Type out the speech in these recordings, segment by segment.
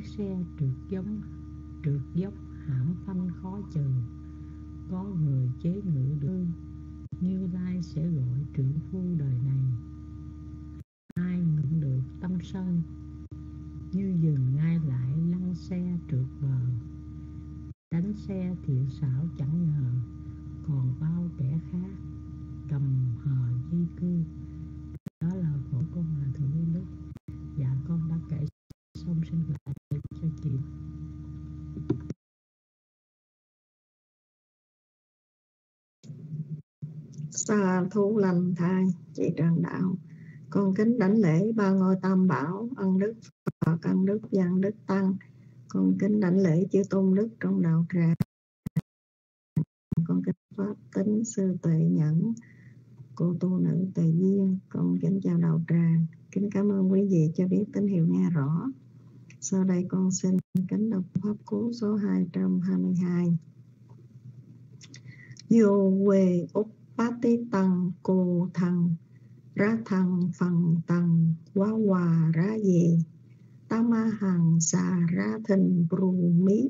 chiếc xe trượt giống trượt dốc hãm phanh khó chừng. Có người chế ngự thu lành thai chị Trần Đạo. Con kính đảnh lễ ba ngôi tam bảo, ân đức Phật ân đức văn đức tăng. Con kính đảnh lễ chư tôn đức trong đạo tràng. Con kính pháp tính sư tuệ nhẫn, cô tu nữ tề duyên. Con kính chào đạo tràng. Kính cảm ơn quý vị cho biết tín hiệu nghe rõ. Sau đây con xin kính đọc pháp cú số 222 Vô quê Úc Bát tê Tăng Cô Thăng Ra Thăng Phần Tăng Quá Hòa Ra Về Tama Hằng Sa Ra Thình Bru Mí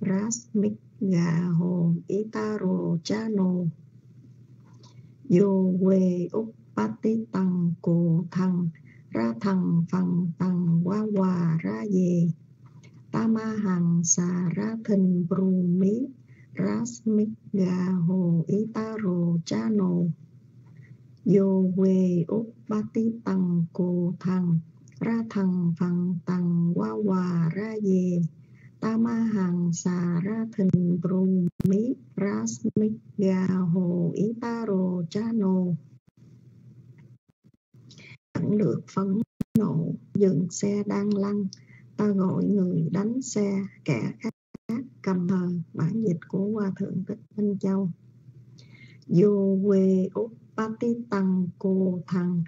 Rasmik Gà Hồ Itaro Chano Vô quê Úc Bát tê Tăng Cô Thăng Ra Thăng Phần Tăng Quá Hòa Ra Về Tama Hằng Sa Ra Thình Bru Mí Rasmik Itaro Chano Vô upati Tăng Cô Thăng Ra Thăng Phăng Tăng Qua Hòa Ra Về Tama Hằng Xà Ra Thình Brung Mi Rasmik Itaro Chano Chẳng được phấn nộ, Dừng xe đang lăn. Ta gọi người đánh xe, kẻ khác cầm hờ bản dịch của hòa thượng thích minh châu. Vô quê úc ba tí tăng cô thằng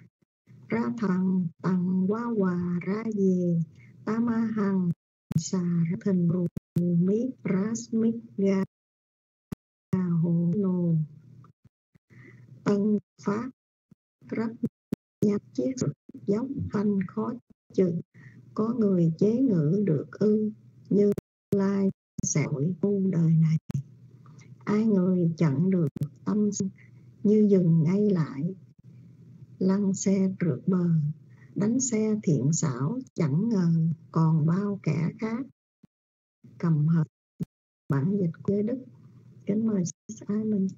ra thằng tăng quá hòa ra về. Ta ma hằng xà ra thần rù mít rasmik ga hồ nồ tân phát rất nhập chiếc giống phanh khó chừng. Có người chế ngữ được ư, như lai sẽ hội tu đời này. Ai người chẳng được tâm như dừng ngay lại. Lăn xe trượt bờ, đánh xe thiện xảo chẳng ngờ còn bao kẻ khác. Cầm hợp bản dịch quê đức, kính mời ai mình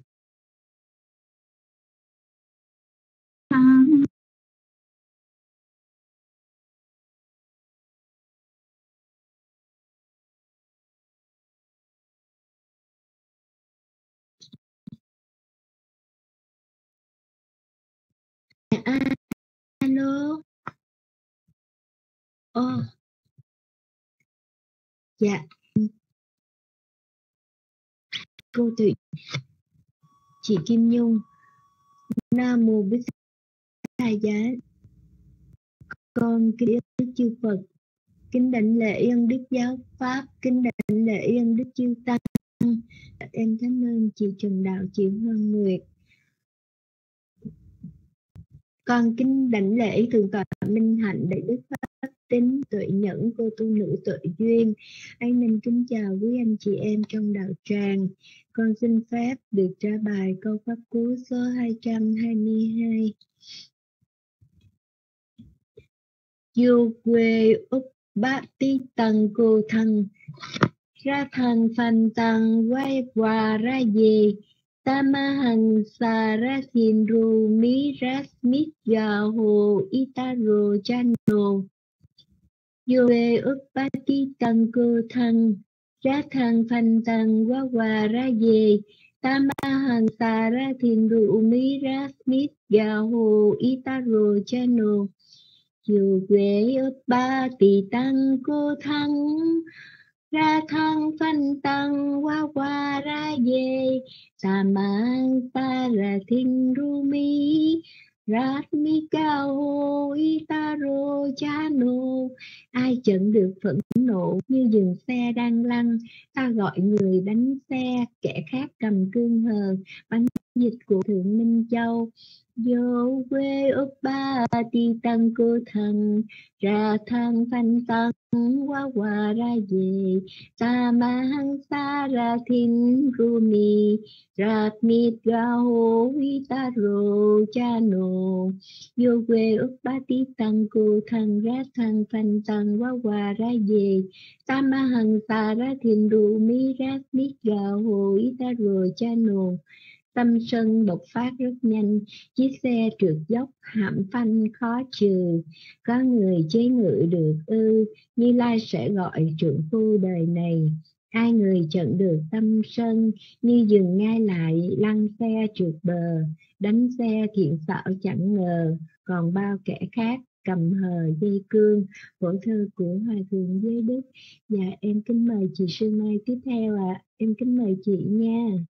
À, alo. Ô dạ. Cô thủy. Chị kim nhung. Nam mô bích thầy giá. Con kính đức chư phật. Kính đảnh lễ ân đức giáo pháp. Kính đảnh lễ ân đức chư tăng. Em cảm ơn chị trần đạo chị hoàng nguyệt con kính đảnh lễ thường tọa minh hạnh đại đức pháp tính tuệ nhẫn cô tu nữ tuệ duyên. An ninh kính chào quý anh chị em trong đạo tràng. Con xin phép được trả bài câu pháp cú số 222 vô quê úc bát tí tăng cô thân, ra thần phần tăng quay qua ra về Tamahan Sarathinru Mirasmit Gaho Itaro Chano Yoe Uppati Tăng Cơ Thăng, Ra Thăng Phanh Tăng, Quá Hòa Ra Về. Tamahang Sara Thindu Mira Smith Gaho Itaro Chano Chiều quê ba tăng cô thăng ra thăng phân tăng qua qua ra về. Sa mang ta ra thiên ru mi. Rát mi cao itaro chano ai chận được phẫn nộ như dừng xe đang lăn. Ta gọi người đánh xe, kẻ khác cầm cương hờ. Bánh dịch của thượng minh châu vô quê úp ba ti tăng cô thần, ra thang phanh tăng qua qua ra về. Ta mang sa ra thiên rumi ra mít ra hồ vi ta rô cha nô vô quê úp ba ti tăng cô thần, ra thang phanh tăng qua qua ra về. Ta mang sa ra thiên rumi ra mít ra hồ vi ta rô cha nô tâm sân bộc phát rất nhanh. Chiếc xe trượt dốc, hãm phanh khó trừ. Có người chế ngự được ư, như lai sẽ gọi trưởng phu đời này. Hai người chận được tâm sân, như dừng ngay lại, lăn xe trượt bờ. Đánh xe thiện xảo chẳng ngờ, còn bao kẻ khác cầm hờ dây cương. Phổ thơ của hòa thượng giới đức. Dạ em kính mời chị sư mai tiếp theo ạ. À. em kính mời chị nha.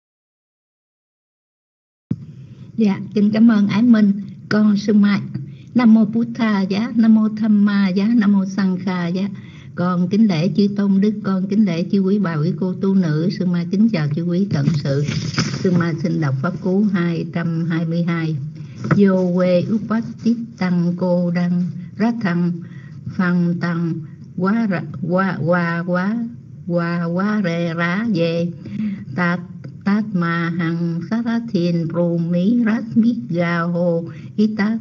Dạ, kính cảm ơn Ái Minh, con sư Mai. Nam mô Buddha giá, Nam mô Tham Ma giá, Nam mô Sangha giá. Con kính lễ chư tôn đức, con kính lễ chư quý bà quý cô tu nữ, sư Mai kính chào chư quý cận sự. Sư Mai xin đọc pháp cú 222. Vô quê upatít tăng cô đăng rát thăng phăng tăng quá quá quá quá quá quá rê rá về tát tát ma hằng sát thiên pru mỹ rát mít ga hồ ita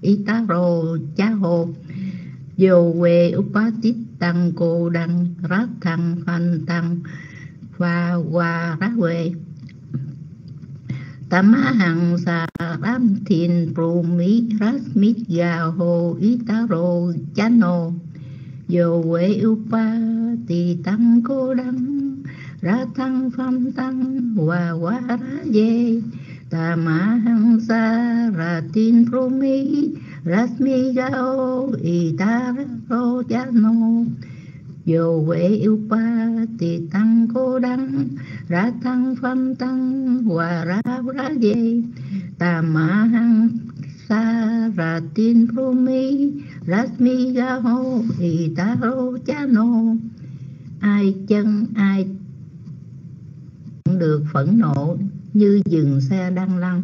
ita rô cha hồ dù quê upatit tăng cô đăng rát thăng phan tăng và hòa rá quê tam hằng sa ram thiên pru mỹ rát mít ga hồ ita rô cha nô dù quê upati tăng cô đăng ra thăng phong tăng, hòa quá ra dê. Tà ma hăng sa, ra tin pro mi rasmi gao y ta ro cha no vô huệ yêu pa thì tăng cô đăng. Ra thăng phong tăng, hòa ra ra dê. Tà ma hăng sa, ra tin pro mi rasmi gao y ta ro cha no ai chân, ai được phẫn nộ như dừng xe đang lăn.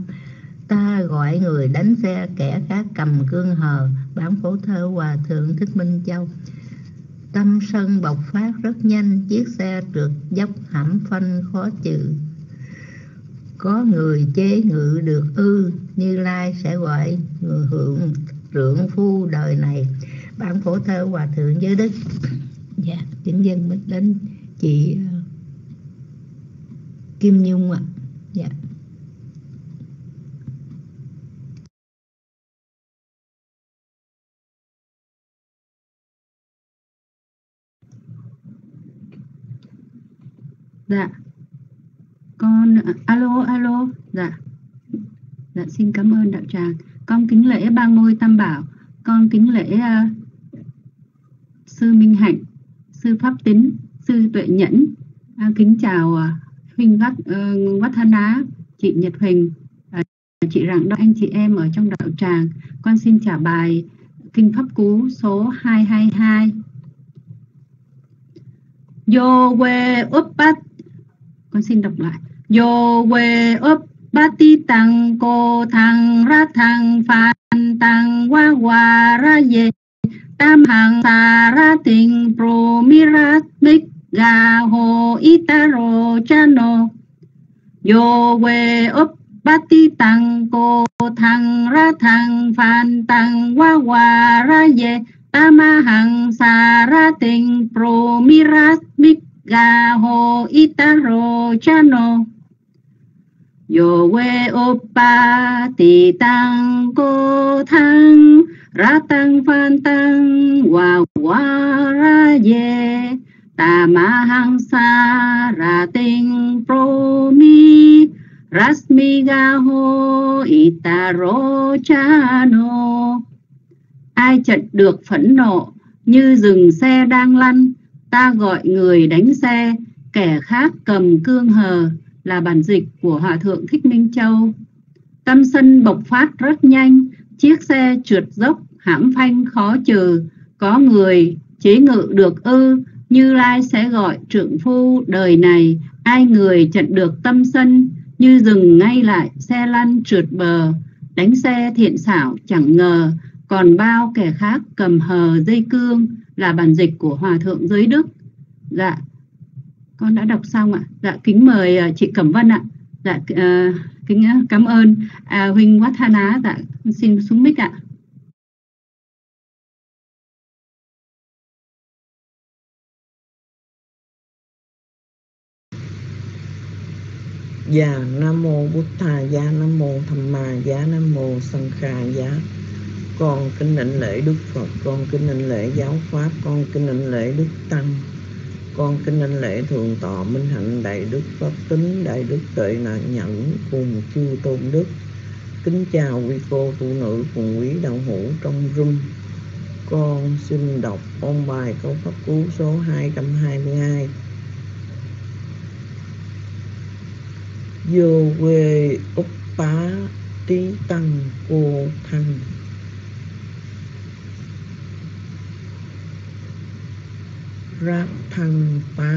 Ta gọi người đánh xe, kẻ khác cầm cương hờ bản phổ thơ hòa thượng thích minh châu. Tâm sân bộc phát rất nhanh, chiếc xe trượt dốc hãm phanh khó chịu. Có người chế ngự được ư, như lai sẽ gọi người hưởng trưởng phu đời này. Bản phổ thơ hòa thượng giới đức. Dạ chính dân mới đến chị Kim Nhung ạ. Dạ. Dạ. Con alo alo. Dạ. Dạ xin cảm ơn đạo tràng. Con kính lễ ba ngôi tam bảo. Con kính lễ uh, sư Minh Hạnh, sư Pháp Tính, sư Tuệ Nhẫn. À, kính chào uh, Huỳnh Vát, uh, ờ, Vát Thân Á, chị Nhật Huỳnh, uh, chị Rạng đông anh chị em ở trong đạo tràng. Con xin trả bài Kinh Pháp Cú số 222. Yo we uppat con xin đọc lại. Yo we uppati tăng cô thăng ra thăng phan tăng hoa hoa ra ye tam hằng sa ra tình pro mirat bích ga ho itaro chano. Yo we up bati tăng cô thăng ra thăng phan tăng wa wa ra ye. Tama hằng sa ra tình pro miras mik. Ga ho itaro chano. Yo we oppa ti tăng cô thăng ra tăng phan tăng wa wa ra ye ta ma hang sa ra ting pro mi Rasmigaho Itaro Chano Ai chật được phẫn nộ như dừng xe đang lăn, ta gọi người đánh xe, kẻ khác cầm cương hờ, là bản dịch của hòa thượng thích minh châu. Tâm sân bộc phát rất nhanh, chiếc xe trượt dốc, hãm phanh khó trừ có người chế ngự được ư như lai sẽ gọi trượng phu đời này ai người chặn được tâm sân như dừng ngay lại xe lăn trượt bờ đánh xe thiện xảo chẳng ngờ còn bao kẻ khác cầm hờ dây cương là bản dịch của hòa thượng giới đức. Dạ con đã đọc xong ạ. Dạ kính mời à, chị cẩm vân ạ. Dạ uh, kính à, cảm ơn. À, huynh wathana dạ xin xuống mic ạ. Dạ Nam mô bút Thà Giá, Nam mô Tham Ma Giá, Nam mô Sanh Kha Giá. Con kính đảnh lễ Đức Phật, con kính đảnh lễ giáo pháp, con kính đảnh lễ Đức Tăng, con kính đảnh lễ thượng tọa minh hạnh, đại đức pháp tính đại đức tuệ nạn nhẫn cùng chư tôn đức. Kính chào quý cô phụ nữ cùng quý đạo hữu trong rung. Con xin đọc ôn bài câu pháp cú số 222 vô quê úc bá tí tăng cô thanh rát thăng bá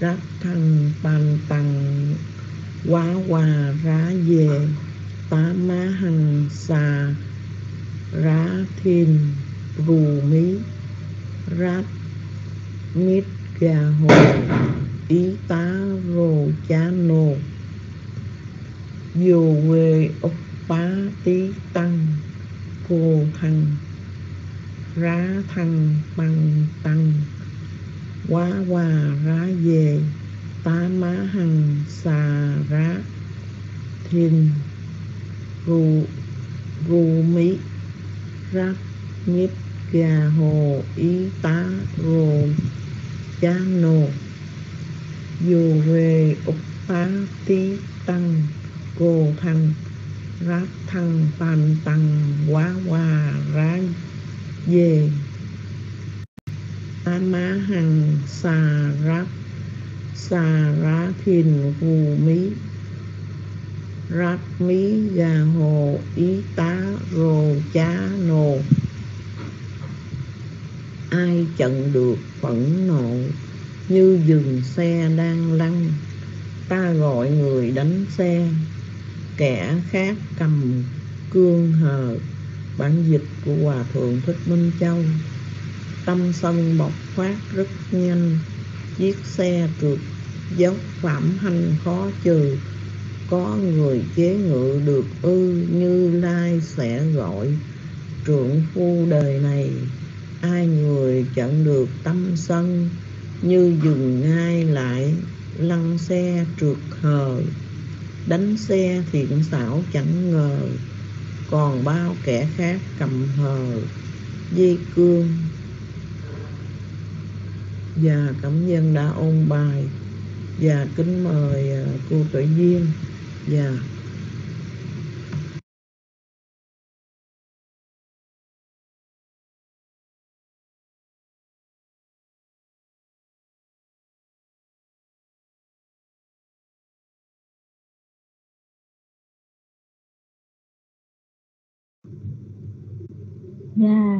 rát thăng bàn tăng quá hòa rá về, tá má hằng xà, rá thiên rù mí rát mít gà hồ. Itaro Chano rô chá nô. Quê ốc bá tí tăng cô thăng rá thăng bằng tăng. Quá hòa rá về, tá má hằng xà rá thiên ru ru mỹ rác nhít gà hồ, ý tá rô chá nô dù về úc tá tí tăng cô thành rát thăng pan tăng quá hòa ra về tá má hằng xà rát xà rá thiên phù mí rát mí gà hồ ý tá rồ chá nồ. Ai chận được phẫn nộ? Như dừng xe đang lăn. Ta gọi người đánh xe. Kẻ khác cầm cương hờ. Bản dịch của hòa thượng thích minh châu. Tâm sân bộc phát rất nhanh. Chiếc xe trượt dốc phạm hành khó trừ. Có người chế ngự được ư như lai sẽ gọi trượng phu đời này. Ai người chặn được tâm sân như dừng ngay lại, lăn xe trượt hờ. Đánh xe thiện xảo chẳng ngờ, còn bao kẻ khác cầm hờ. Dây cương. Và cảm dân đã ôn bài, và kính mời à, cô tuệ duyên và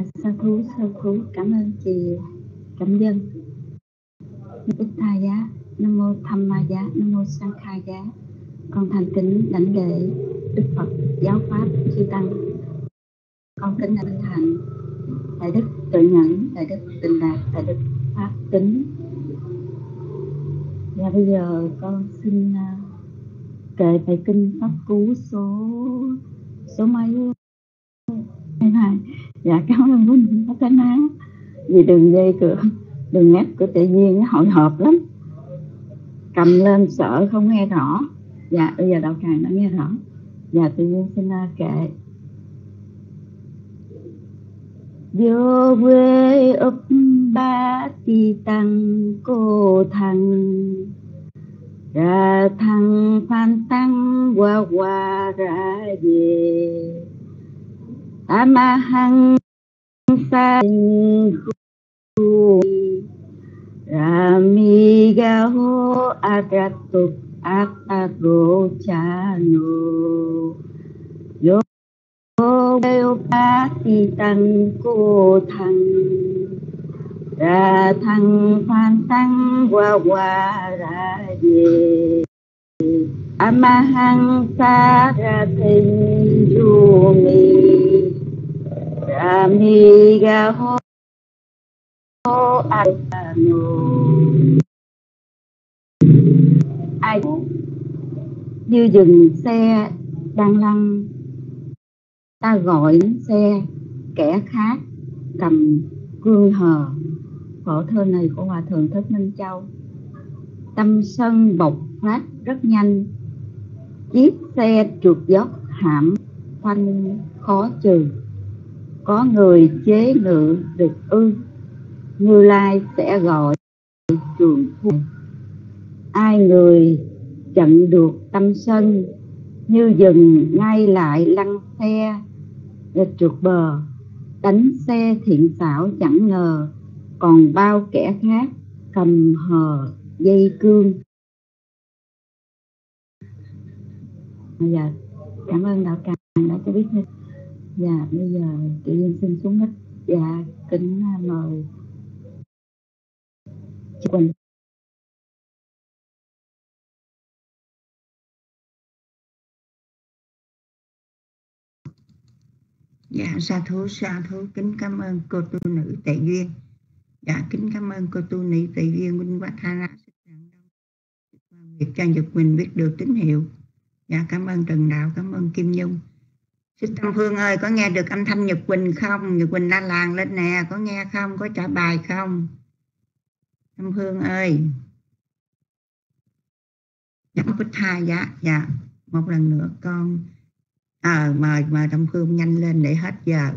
Dạ, sa thú, sa thú, cảm ơn chị Cẩm Dân. ít Tha Giá, Nam Mô Tham Ma Giá, Nam Mô Sang Kha Giá. Con thành kính đảnh lễ Đức Phật, Giáo Pháp, Chư Tăng. Con kính đảnh hạnh Đại Đức Tự Nhẫn, Đại Đức Tình Đạt, Đại Đức Pháp Tính. Và bây giờ con xin kể kệ bài kinh Pháp Cú số số mấy hai hai dạ cảm ơn quý vị có cái ná vì đường dây cửa, đường nét của tự nhiên nó hội hợp lắm. Cầm lên sợ không nghe rõ. Dạ bây giờ đạo tràng đã nghe rõ. Dạ tự nhiên xin kệ. Vô quê ấp ba ti tăng cô thằng ra thằng phan tăng qua qua ra về. Amahang sa Rami gaho agratuk atago chano Yo Yo pati tăng cô thăng Ra thăng phan tăng qua qua ra về Amahang sa ra thinh du mi amiga ho Ano ai như dừng xe đang lăn, ta gọi xe kẻ khác cầm gương hờ khổ thơ này của hòa thượng thích minh châu. Tâm sân bộc phát rất nhanh. Chiếc xe trượt dốc hãm phanh khó trừ có người chế ngự được ư? Như lai sẽ gọi trường phu ai người chặn được tâm sân, như dừng ngay lại lăn xe để trượt bờ, đánh xe thiện xảo chẳng ngờ, còn bao kẻ khác cầm hờ dây cương. Bây giờ cảm ơn đạo tràng đã cho biết dạ bây giờ tự nhiên xin xuống đất dạ kính à, mời chị Quỳnh Dạ, sa thú, sa thú, kính cảm ơn cô tu nữ tệ duyên. Dạ, kính cảm ơn cô tu nữ tệ duyên Minh Quát Tha Ra. Việc cho Nhật Quỳnh biết được tín hiệu. Dạ, cảm ơn Trần Đạo, cảm ơn Kim Nhung. Sư Tâm Phương ơi, có nghe được âm thanh Nhật Quỳnh không? Nhật Quỳnh la làng lên nè, có nghe không? Có trả bài không? Tâm Phương ơi. Dạ, Bích thai, dạ, dạ. Một lần nữa con à, mời mời Tâm Phương nhanh lên để hết giờ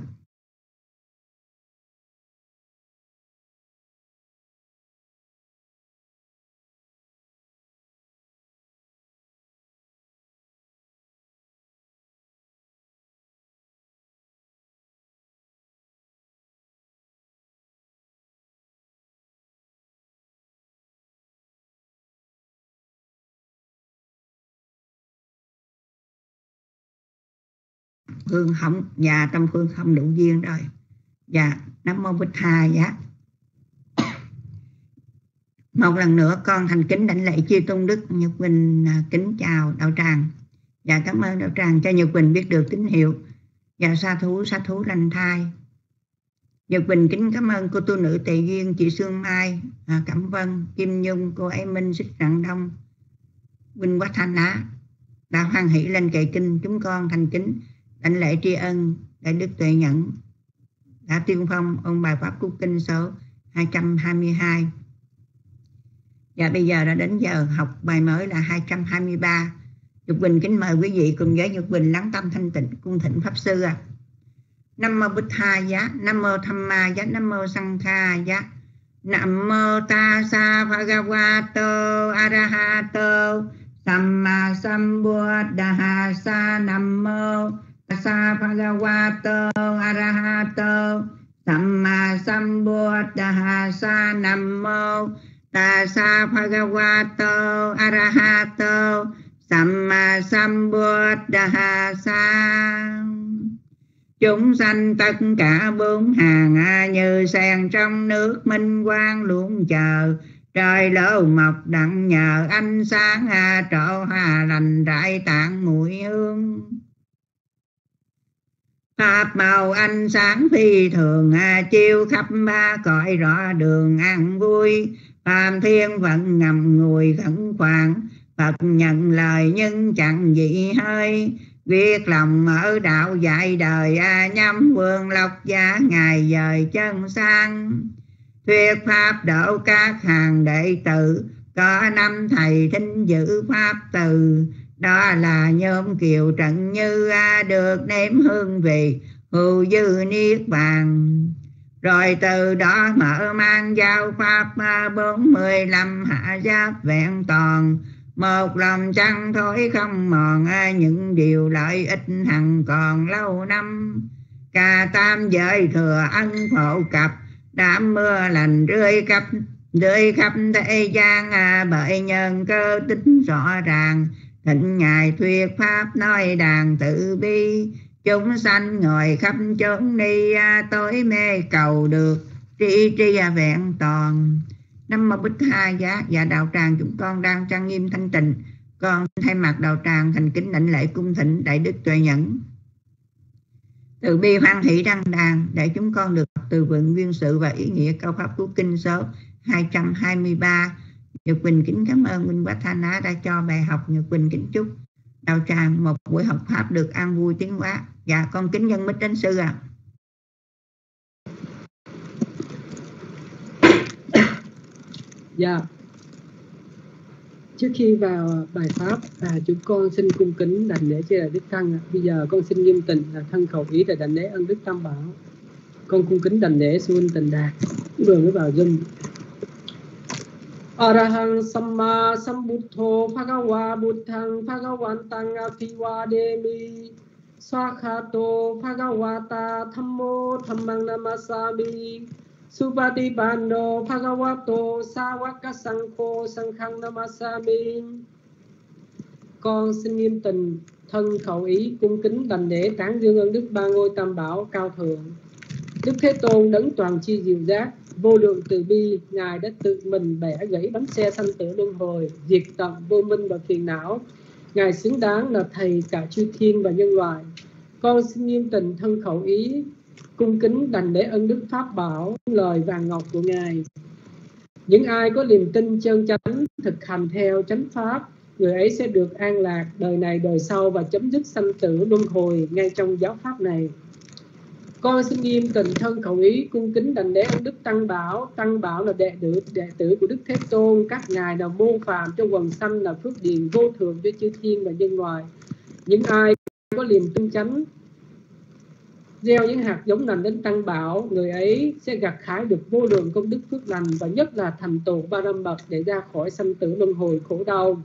Phương không nhà Tâm Phương không đủ duyên rồi. Dạ Nam Mô Bích hà dạ. Một lần nữa con thành kính đảnh lễ chư tôn đức Nhật Quỳnh à, kính chào đạo tràng. Dạ cảm ơn đạo tràng cho Nhật Quỳnh biết được tín hiệu. Dạ sa thú sa thú lành thai. Nhật Quỳnh kính cảm ơn cô tu nữ Tề Duyên, chị Sương Mai, à, Cẩm Vân, Kim Nhung, cô ấy Minh, Xích Rạng Đông, Quỳnh Quách Thanh Á đã hoan hỷ lên kệ kinh. Chúng con thành kính đảnh lễ tri ân đại đức tuệ nhẫn. Đã tiên phong ông bài pháp cúc kinh số 222 và bây giờ đã đến giờ học bài mới là 223 Nhật Quỳnh kính mời quý vị cùng với Nhật Quỳnh lắng tâm thanh tịnh cung thỉnh Pháp Sư à. Nam mô Bích Tha giá, Nam mô Tham Ma giá, Nam mô Sang Tha giá, Nam mô Ta Sa Bhagavato Arahato. Samma Sambuddhasa Nam mô sa bhagavato arahato samma sambuddhasa nam mô tassa bhagavato arahato samma sambuddhasa chúng sanh tất cả bốn hàng như sen trong nước minh quang luôn chờ. Trời lỡ mọc đặng nhờ ánh sáng trọ hòa lành rải tạng mùi hương. Pháp màu ánh sáng phi thường à, chiêu khắp ba cõi rõ đường an vui. Phàm thiên vận ngầm ngùi khẩn khoản Phật nhận lời nhưng chẳng dị hơi. Viết lòng ở đạo dạy đời à, nhắm vương lộc giá ngày dời chân sang. Thuyết pháp độ các hàng đệ tử Có năm thầy thính giữ pháp từ đó là nhóm kiều trận như à, được nếm hương vị hữu dư niết bàn. Rồi từ đó mở mang giao pháp à, bốn mươi lăm hạ giáp vẹn toàn. Một lòng chăng thối không mòn à, những điều lợi ích hằng còn lâu năm. Ca tam giới thừa ân phổ cập, đám mưa lành rơi khắp rơi khắp thế gian bởi nhân cơ tính rõ ràng thịnh ngài thuyết pháp nói đàn tự bi, chúng sanh ngồi khắp chốn đi à, tối mê cầu được, tri tri à, vẹn toàn. Năm mô bích tha giá. Và đạo tràng, chúng con đang trang nghiêm thanh tịnh. Con thay mặt đạo tràng thành kính đảnh lễ cung thỉnh đại đức tuệ nhẫn. Từ bi hoan hỷ đăng đàn, để chúng con được từ vựng viên sự và ý nghĩa câu pháp của kinh số 223 Nhật Quỳnh kính cảm ơn Minh Quá Thanh Á đã cho bài học Nhật Quỳnh kính chúc Đào tràng một buổi học pháp được an vui tiếng hóa và dạ, con kính nhân mít đến sư ạ à. Dạ. Trước khi vào bài pháp, à, chúng con xin cung kính đảnh lễ cho đại đức tăng. Bây giờ con xin nghiêm tịnh là thân khẩu ý để đảnh lễ ân đức tam bảo. Con cung kính đảnh lễ sư huynh tịnh đạt. Vừa mới vào Zoom. Arahang Samma Sambuddho Bhagawa Buddhang Bhagawantang Apiwademi Swakhato Bhagawata Thammo Dhammang Namasami Supatipano Bhagavato Sawaka Sangho Sankhang Namasami Con xin nghiêm tình thân khẩu ý cung kính đành để tán dương ơn đức ba ngôi tam bảo cao thượng. Đức Thế Tôn đấng toàn chi diệu giác vô lượng từ bi, ngài đã tự mình bẻ gãy bánh xe sanh tử luân hồi, diệt tận vô minh và phiền não. Ngài xứng đáng là thầy cả chư thiên và nhân loại. Con xin nghiêm tình thân khẩu ý, cung kính đành lễ ân đức pháp bảo, lời vàng ngọc của ngài. Những ai có niềm tin chân chánh, thực hành theo chánh pháp, người ấy sẽ được an lạc đời này đời sau và chấm dứt sanh tử luân hồi ngay trong giáo pháp này con xin nghiêm tình thân khẩu ý, cung kính đảnh lễ ông đức tăng bảo. Tăng bảo là đệ tử đệ tử của đức thế tôn. Các ngài là mô phạm cho quần sanh là phước điền vô thường cho chư thiên và nhân loại những ai có niềm tu chánh, gieo những hạt giống lành đến tăng bảo, người ấy sẽ gặt hái được vô lượng công đức phước lành và nhất là thành tựu ba năm bậc để ra khỏi sanh tử luân hồi khổ đau.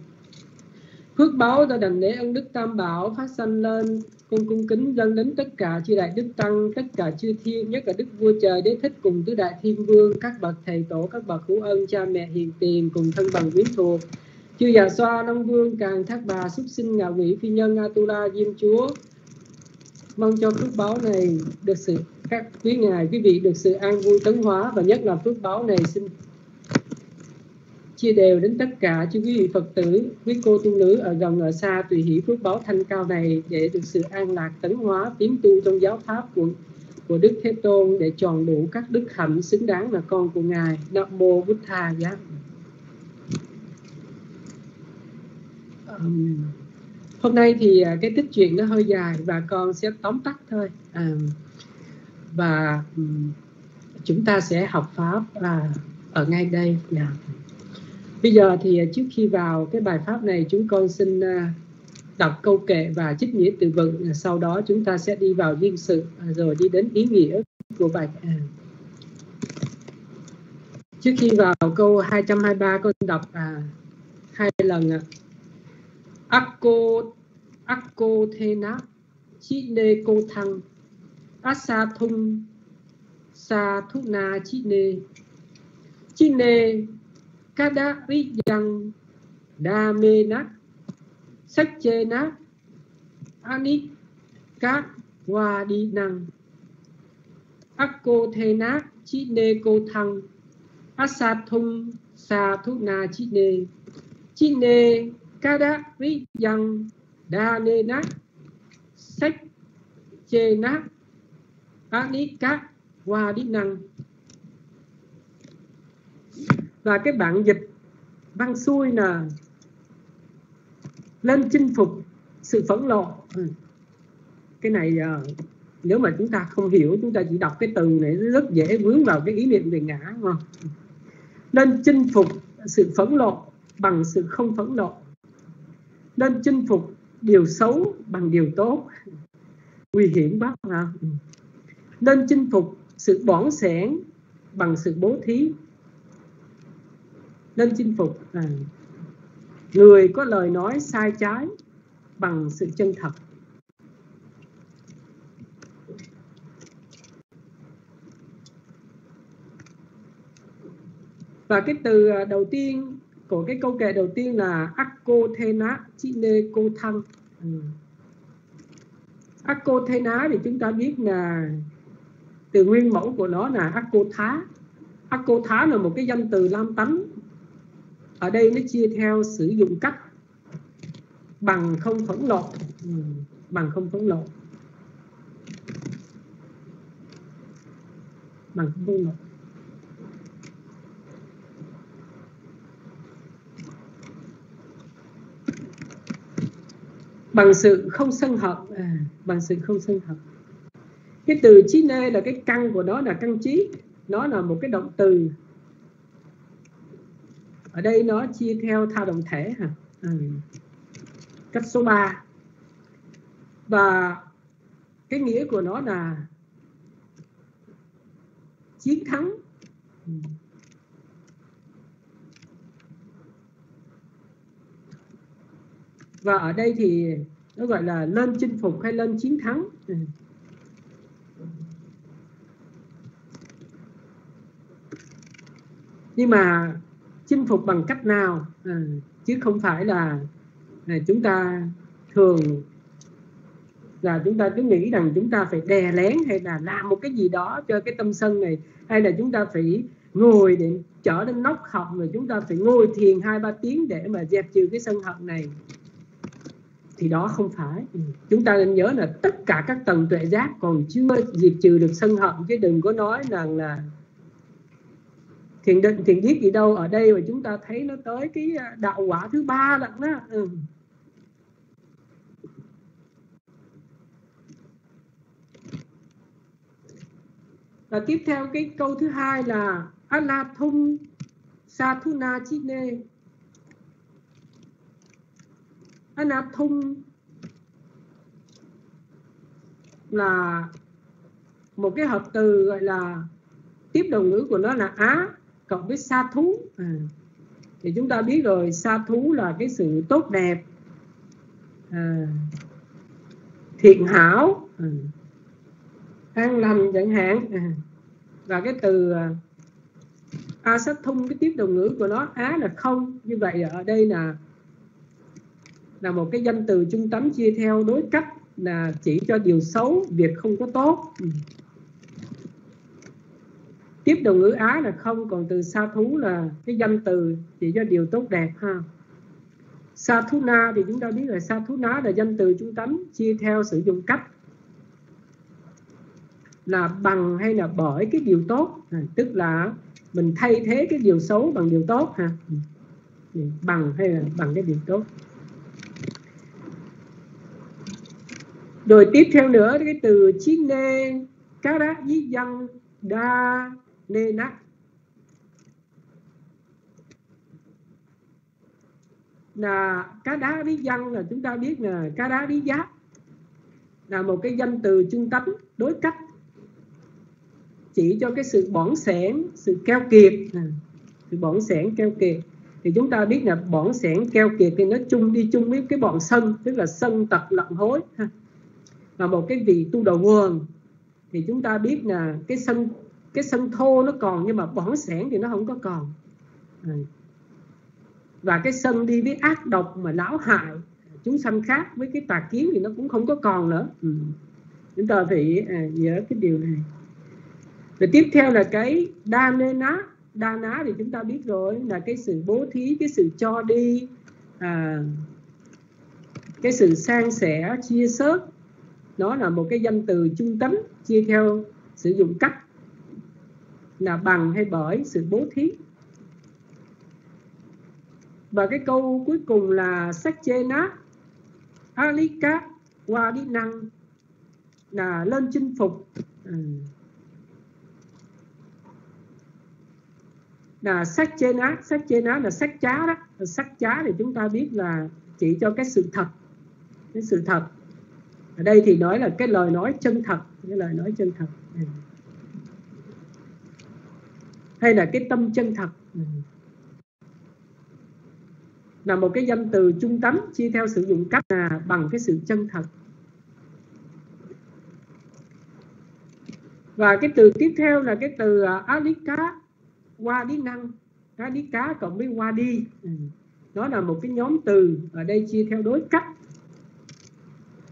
Phước báo do đảnh lễ ân đức tam bảo phát sanh lên con cung kính dâng đến tất cả chư đại đức tăng, tất cả chư thiên, nhất là đức vua trời, đế thích cùng tứ đại thiên vương, các bậc thầy tổ, các bậc hữu ân, cha mẹ hiền tiền cùng thân bằng quyến thuộc. Chư già xoa, long vương, càng thác bà, súc sinh ngạ quỷ phi nhân atula diêm chúa, mong cho phước báo này được sự, các quý ngài, quý vị được sự an vui tấn hóa và nhất là phước báo này xin chia đều đến tất cả chư quý vị Phật tử, quý cô tu nữ ở gần ở xa tùy hỷ phước báo thanh cao này để được sự an lạc tấn hóa tiến tu trong giáo pháp của của Đức Thế Tôn để tròn đủ các đức hạnh xứng đáng là con của Ngài. Nam mô Bụt Tha giá. Um, hôm nay thì à, cái tích chuyện nó hơi dài và con sẽ tóm tắt thôi. À, và um, chúng ta sẽ học pháp à, ở ngay đây. Yeah. Bây giờ thì à, trước khi vào cái bài pháp này chúng con xin à, đọc câu kệ và trích nghĩa từ vựng. À, sau đó chúng ta sẽ đi vào duyên sự rồi đi đến ý nghĩa của bài trước khi vào câu 223 con đọc à, hai lần ạ Akko Akko Thena Chi Nê Cô Thăng Asa Thung Sa Thúc Na Chi Nê Chi Nê kadariyan damena sakchena anika wadinang akko thena chi ne cô thăng asathung sa thu na chi ne chi ne damena sakchena anika wadinang và cái bản dịch văn xuôi là lên chinh phục sự phẫn nộ. Ừ. cái này uh, nếu mà chúng ta không hiểu chúng ta chỉ đọc cái từ này rất dễ vướng vào cái ý niệm về ngã đúng không? Nên chinh phục sự phẫn nộ bằng sự không phẫn nộ. Nên chinh phục điều xấu bằng điều tốt. Nguy hiểm quá nên ừ. chinh phục sự bỏng sẻn bằng sự bố thí nên chinh phục à. người có lời nói sai trái bằng sự chân thật và cái từ à, đầu tiên của cái câu kệ đầu tiên là Akko Thena Chine Cô Thăng ừ. Akko Thena thì chúng ta biết là từ nguyên mẫu của nó là Akko Thá Akko Thá là một cái danh từ lam tánh ở đây nó chia theo sử dụng cách bằng không phẫn nộ. Ừ, bằng không phẫn nộ. Bằng không phẫn nộ. Bằng sự không sân hận à, bằng sự không sân hận cái từ trí nê là cái căn của nó là căn trí. Nó là một cái động từ ở đây nó chia theo thao động thể hả? À, cách số 3 và cái nghĩa của nó là chiến thắng. Và ở đây thì nó gọi là lên chinh phục hay lên chiến thắng. Ừ. Nhưng mà chinh phục bằng cách nào? À, chứ không phải là à, chúng ta thường là chúng ta cứ nghĩ rằng chúng ta phải đè lén hay là làm một cái gì đó cho cái tâm sân này hay là chúng ta phải ngồi để trở đến nóc học rồi chúng ta phải ngồi thiền hai ba tiếng để mà dẹp trừ cái sân hận này. Thì đó không phải. Ừ, chúng ta nên nhớ là tất cả các tầng tuệ giác còn chưa diệt trừ được sân hận chứ đừng có nói rằng là thiền định, thiền biết gì đâu, ở đây mà chúng ta thấy nó tới cái à, đạo quả thứ ba lận đó. Ừ. và tiếp theo cái câu thứ hai là anathum sathuna chine anathum là một cái hợp từ gọi là tiếp đầu ngữ của nó là á cộng với sa thú à. thì chúng ta biết rồi sa thú là cái sự tốt đẹp à, thiện hảo à, an lành chẳng hạn à. và cái từ à, a sát thung cái tiếp đầu ngữ của nó á là không như vậy ở đây là là một cái danh từ trung tâm chia theo đối cách là chỉ cho điều xấu việc không có tốt tiếp đầu ngữ á là không còn từ sa thú là cái danh từ chỉ cho điều tốt đẹp ha. Sa thú na thì chúng ta biết là sa thú ná là danh từ trung tấm chia theo sử dụng cách là bằng hay là bởi cái điều tốt. À, tức là mình thay thế cái điều xấu bằng điều tốt ha. Ừ. Bằng hay là bằng cái điều tốt. Rồi tiếp theo nữa cái từ chi nê cá đá dí dân đa nê nát là cá đá lý dân là chúng ta biết là cá đá lý giáp là một cái danh từ chân tánh đối cách chỉ cho cái sự bỏng sẻn, sự keo kiệt. À, sự bỏng sẻn, keo kiệt. Thì chúng ta biết là bỏng sẻn, keo kiệt thì nó chung đi chung với cái bọn sân, tức là sân tật lận hối, ha. Và một cái vị tu đầu nguồn. Thì chúng ta biết là cái sân cái sân thô nó còn nhưng mà bỏng sẻn thì nó không có còn. Và cái sân đi với ác độc mà lão hại chúng sanh khác với cái tà kiến thì nó cũng không có còn nữa. Ừ. chúng ta phải à, nhớ cái điều này. Rồi tiếp theo là cái đa nê ná. Đa ná thì chúng ta biết rồi là cái sự bố thí cái sự cho đi à, cái sự san sẻ chia sớt nó là một cái danh từ trung tính chia theo sử dụng cách là bằng hay bởi sự bố thí. Và cái câu cuối cùng là sách chê ná alika qua đi năng là lên chinh phục. Ừ. Là sách chê ná sách chê ná là sách chá đó. Sách chá thì chúng ta biết là chỉ cho cái sự thật, cái sự thật. Ở đây thì nói là cái lời nói chân thật, cái lời nói chân thật. Ừ hay là cái tâm chân thật? Ừ. là một cái danh từ trung tánh chia theo sử dụng cách là bằng cái sự chân thật. Và cái từ tiếp theo là cái từ uh, alika qua đi năng alika cộng với qua đi ừ. đó là một cái nhóm từ ở đây chia theo đối cách.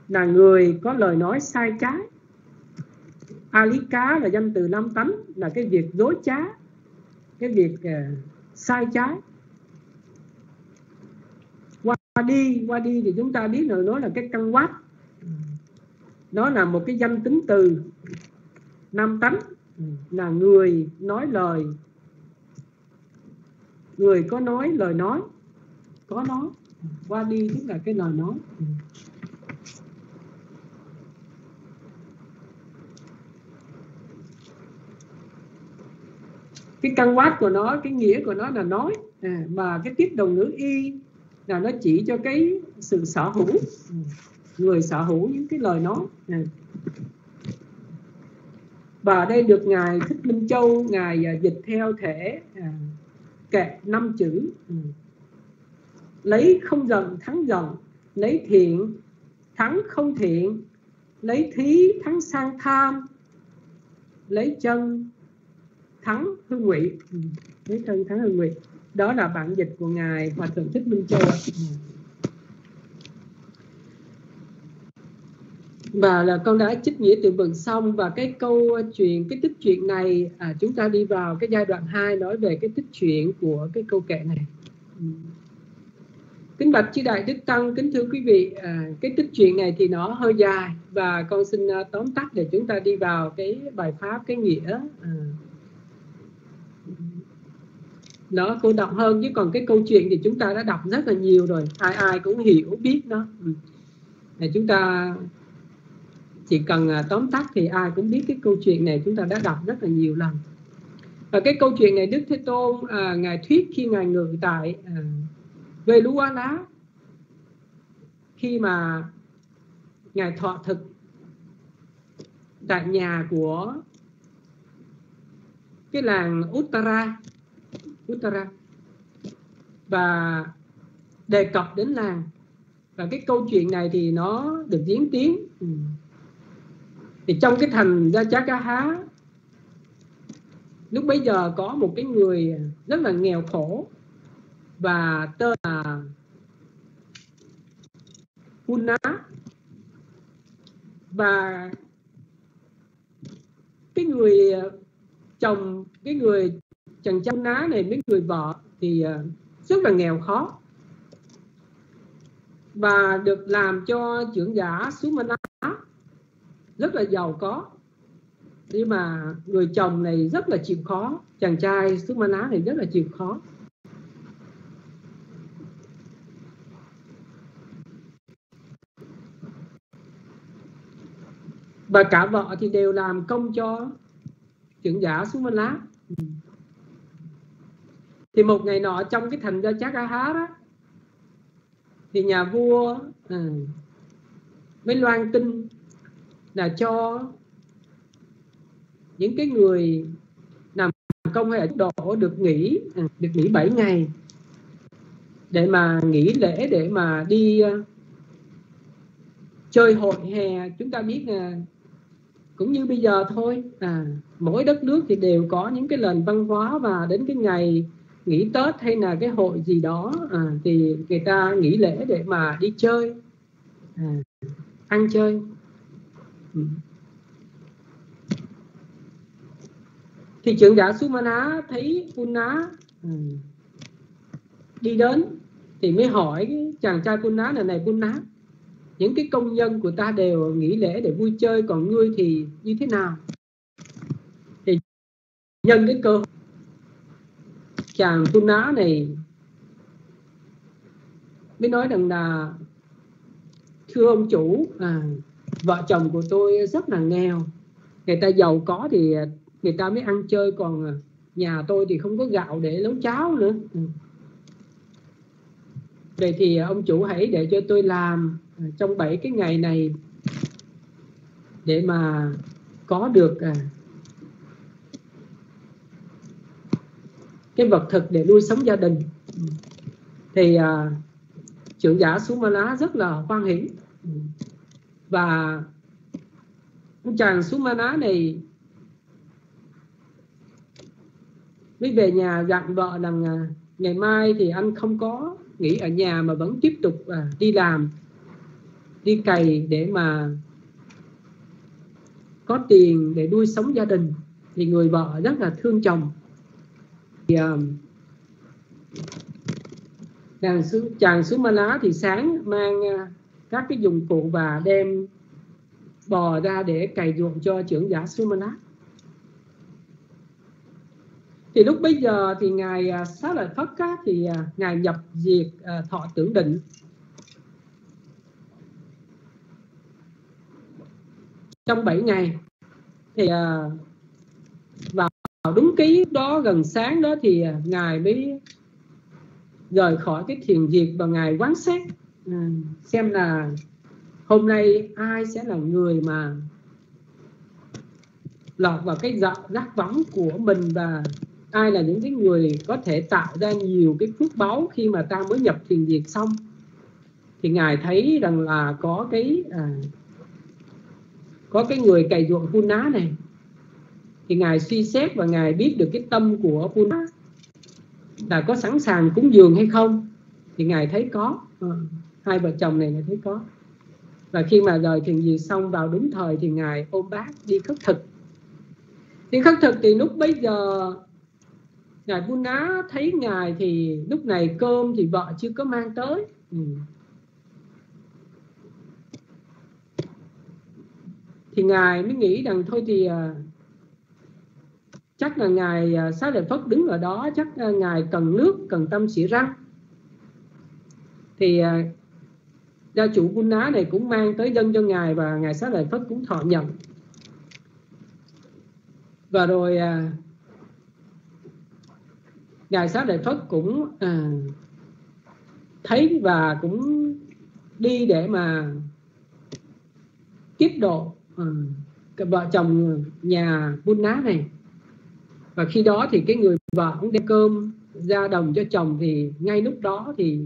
Là người có lời nói sai trái. Alika là danh từ năm tánh là cái việc dối trá cái việc uh, sai trái. Qua đi qua đi thì chúng ta biết rồi nó là cái căn quát. Nó là một cái danh tính từ năm tánh là người nói lời. Người có nói lời nói có nói. Qua đi tức là cái lời nói. Cái căn quát của nó cái nghĩa của nó là nói. À, mà cái tiếp đồng ngữ y là nó chỉ cho cái sự sở hữu. Ừ, người sở hữu những cái lời nói. À. và đây được ngài thích minh châu ngài à, dịch theo thể à, kệ năm chữ. Ừ. Lấy không dần thắng dần lấy thiện thắng không thiện. Lấy thí thắng sang tham. Lấy chân thắng hương ngụy ừ, thế thân thắng hương ngụy đó là bản dịch của ngài hòa thượng thích minh châu ừ. và là con đã trích nghĩa từ vựng xong và cái câu chuyện cái tích chuyện này à, chúng ta đi vào cái giai đoạn 2 nói về cái tích chuyện của cái câu kệ này. Ừ. Kính bạch chư đại đức tăng kính thưa quý vị à, cái tích chuyện này thì nó hơi dài và con xin à, tóm tắt để chúng ta đi vào cái bài pháp cái nghĩa à, nó cô đọc hơn chứ còn cái câu chuyện thì chúng ta đã đọc rất là nhiều rồi. Ai ai cũng hiểu biết nó để ừ. chúng ta chỉ cần à, tóm tắt thì ai cũng biết cái câu chuyện này chúng ta đã đọc rất là nhiều lần. Và cái câu chuyện này Đức Thế Tôn à, ngài thuyết khi ngài ngự tại à, về lúa lá khi mà ngài thọ thực tại nhà của cái làng Uttara. Uttara và đề cập đến làng. Và cái câu chuyện này thì nó được diễn tiến. Ừ. thì trong cái thành Gia Chá Cá Há, lúc bấy giờ có một cái người rất là nghèo khổ và tên là Huná và cái người chồng, cái người chàng chăn ná này mấy người vợ thì ờ, rất là nghèo khó. Và được làm cho trưởng giả Sumana rất là giàu có. Nhưng mà người chồng này rất là chịu khó. Chàng trai Sumana này rất là chịu khó. Và cả vợ thì đều làm công cho trưởng giả Sumana thì một ngày nọ trong cái thành ra chát a há đó thì nhà vua à, mới loan tin là cho những cái người làm công hay ở độ được nghỉ à, được nghỉ 7 ngày để mà nghỉ lễ để mà đi uh, chơi hội hè. Chúng ta biết là cũng như bây giờ thôi à mỗi đất nước thì đều có những cái nền văn hóa và đến cái ngày nghỉ Tết hay là cái hội gì đó à, thì người ta nghỉ lễ để mà đi chơi à, ăn chơi ừ. thì trưởng giả Sumana thấy Punna à, đi đến thì mới hỏi chàng trai Punna này này Punna những cái công nhân của ta đều nghỉ lễ để vui chơi còn ngươi thì như thế nào thì nhân cái cơ hội chàng tu ná này mới nói rằng là thưa ông chủ à, vợ chồng của tôi rất là nghèo. Người ta giàu có thì người ta mới ăn chơi còn nhà tôi thì không có gạo để nấu cháo nữa. Ừ. Vậy thì ông chủ hãy để cho tôi làm trong 7 cái ngày này để mà có được à, cái vật thực để nuôi sống gia đình. Thì à, trưởng giả Sumala rất là hoan hỷ. Và ông chàng Sumana này mới về nhà dặn vợ rằng à, ngày mai thì anh không có nghỉ ở nhà mà vẫn tiếp tục à, đi làm đi cày để mà có tiền để nuôi sống gia đình. Thì người vợ rất là thương chồng thì uh, chàng xứ chàng xứ ma lá thì sáng mang uh, các cái dụng cụ và đem bò ra để cày ruộng cho trưởng giả xứ ma lá. Thì lúc bây giờ thì ngài uh, xá lợi phất á, thì uh, ngài nhập diệt uh, thọ tưởng định. Trong 7 ngày thì uh, ký cái đó gần sáng đó thì à, ngài mới rời khỏi cái thiền diệt và ngài quán xét. À, xem là hôm nay ai sẽ là người mà lọt vào cái dạ, giác võng của mình và ai là những cái người có thể tạo ra nhiều cái phước báu khi mà ta mới nhập thiền diệt xong. Thì ngài thấy rằng là có cái à, có cái người cày ruộng Puna này thì ngài suy xét và ngài biết được cái tâm của Puna là có sẵn sàng cúng dường hay không? Thì ngài thấy có. À, hai vợ chồng này ngài thấy có. Và khi mà rời thiền gì xong vào đúng thời thì ngài ôm bác đi khất thực. Đi khất thực thì lúc bây giờ ngài Puna thấy ngài thì lúc này cơm thì vợ chưa có mang tới. Ừ. thì ngài mới nghĩ rằng thôi thì à, chắc là ngài à, xá lợi phất đứng ở đó chắc à, ngài cần nước cần tâm xỉ răng thì à, gia chủ quân ná này cũng mang tới dân cho ngài và ngài xá lợi phất cũng thọ nhận. Và rồi ngài xá lợi phất cũng à, thấy và cũng đi để mà tiếp độ uh, vợ chồng nhà buôn ná này và khi đó thì cái người vợ cũng đem cơm ra đồng cho chồng thì ngay lúc đó thì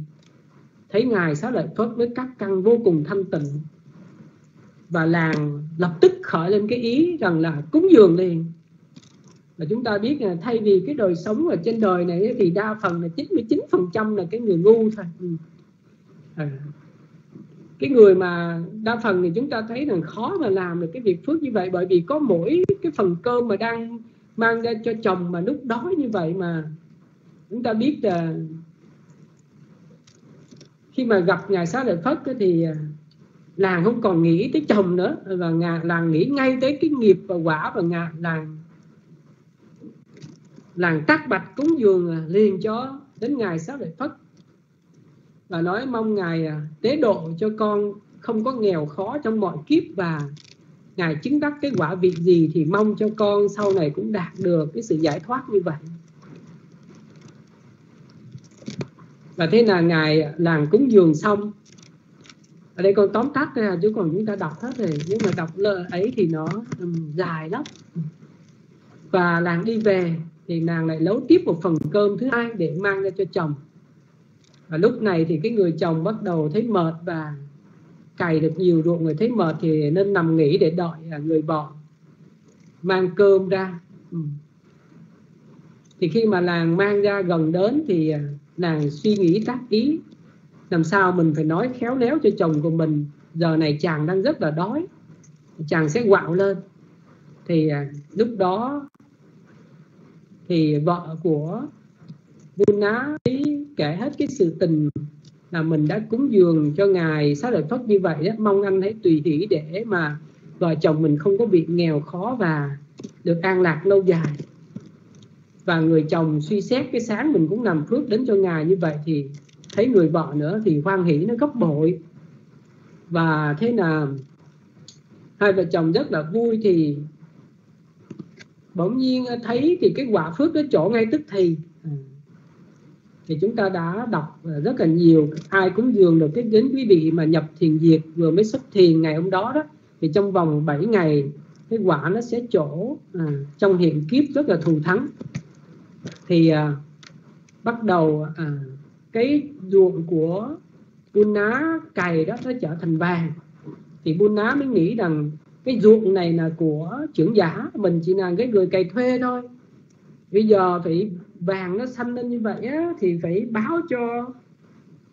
thấy ngài xá lợi phất với các căn vô cùng thanh tịnh. Và làng lập tức khởi lên cái ý rằng là cúng dường liền. Và chúng ta biết là thay vì cái đời sống ở trên đời này thì đa phần là 99 phần trăm là cái người ngu thôi. Ừ. à, cái người mà đa phần thì chúng ta thấy rằng khó mà làm được cái việc phước như vậy bởi vì có mỗi cái phần cơm mà đang mang ra cho chồng mà lúc đói như vậy mà chúng ta biết là khi mà gặp ngài xá lợi phất thì à, làng không còn nghĩ tới chồng nữa. Và làng nghĩ ngay tới cái nghiệp và quả và ngà, làng làng tắt bạch cúng dường à, liền cho đến ngài xá lợi phất. Và nói mong ngài à, tế độ cho con không có nghèo khó trong mọi kiếp và ngài chứng đắc cái quả vị gì thì mong cho con sau này cũng đạt được cái sự giải thoát như vậy. Và thế là ngài làm cúng dường xong. Ở đây con tóm tắt ra à, chứ còn chúng ta đọc hết rồi nhưng mà đọc lơ ấy thì nó um, dài lắm. Và làng đi về thì nàng lại nấu tiếp một phần cơm thứ hai để mang ra cho chồng. Và lúc này thì cái người chồng bắt đầu thấy mệt và cày được nhiều ruộng người thấy mệt thì nên nằm nghỉ để đợi à, người bò mang cơm ra ừ. thì khi mà làng mang ra gần đến thì à, nàng suy nghĩ tác ý, làm sao mình phải nói khéo léo cho chồng của mình, giờ này chàng đang rất là đói, chàng sẽ quạo lên thì à, lúc đó thì vợ của vua ná kể hết cái sự tình là mình đã cúng dường cho ngài. Xá lợi phất như vậy đó, mong anh hãy tùy hỷ để mà vợ chồng mình không có bị nghèo khó và được an lạc lâu dài. Và người chồng suy xét cái sáng mình cũng nằm phước đến cho ngài như vậy thì thấy người vợ nữa thì hoan hỷ nó gấp bội. Và thế là hai vợ chồng rất là vui thì bỗng nhiên à, thấy thì cái quả phước nó chỗ ngay tức thì thì chúng ta đã đọc à, rất là nhiều. Ai cũng dường được cái đến quý vị mà nhập thiền diệt vừa mới xuất thiền ngày hôm đó đó. Thì trong vòng 7 ngày cái quả nó sẽ chỗ à, trong hiện kiếp rất là thù thắng. Thì à, bắt đầu à, cái ruộng của buôn ná cày đó nó trở thành vàng. Thì buôn ná mới nghĩ rằng cái ruộng này là của trưởng giả mình chỉ là cái người cày thuê thôi. Bây giờ phải vàng nó xanh lên như vậy á, thì phải báo cho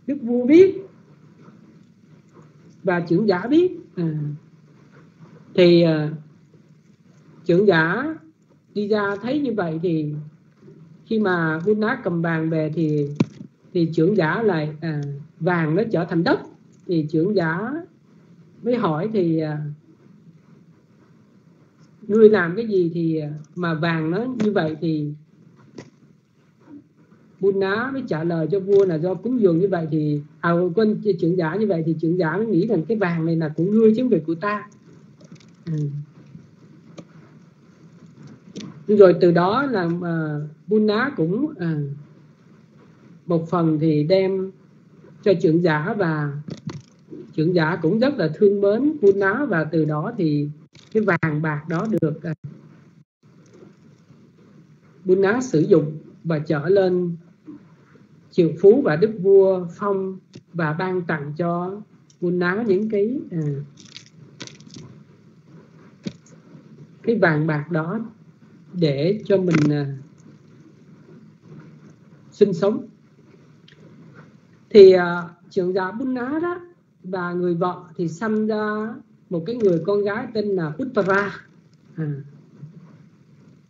đức vua biết và trưởng giả biết à. thì à, trưởng giả đi ra thấy như vậy thì khi mà vua nát cầm vàng về thì thì trưởng giả lại à, vàng nó trở thành đất thì trưởng giả mới hỏi thì à, ngươi làm cái gì thì à, mà vàng nó như vậy thì Buddha mới trả lời cho vua là do cúng dường như vậy thì à, quân trưởng giả như vậy thì trưởng giả mới nghĩ rằng cái vàng này là của ngươi chứ không phải của ta ừ. rồi từ đó là uh, ná cũng uh, một phần thì đem cho trưởng giả và trưởng giả cũng rất là thương mến Buddha và từ đó thì cái vàng bạc đó được uh, ná sử dụng và trở lên triệu phú và đức vua phong và ban tặng cho vua náo những cái à, cái vàng bạc đó để cho mình à, sinh sống thì à, trưởng giả bún ná đó và người vợ thì sanh ra một cái người con gái tên là Uttara à.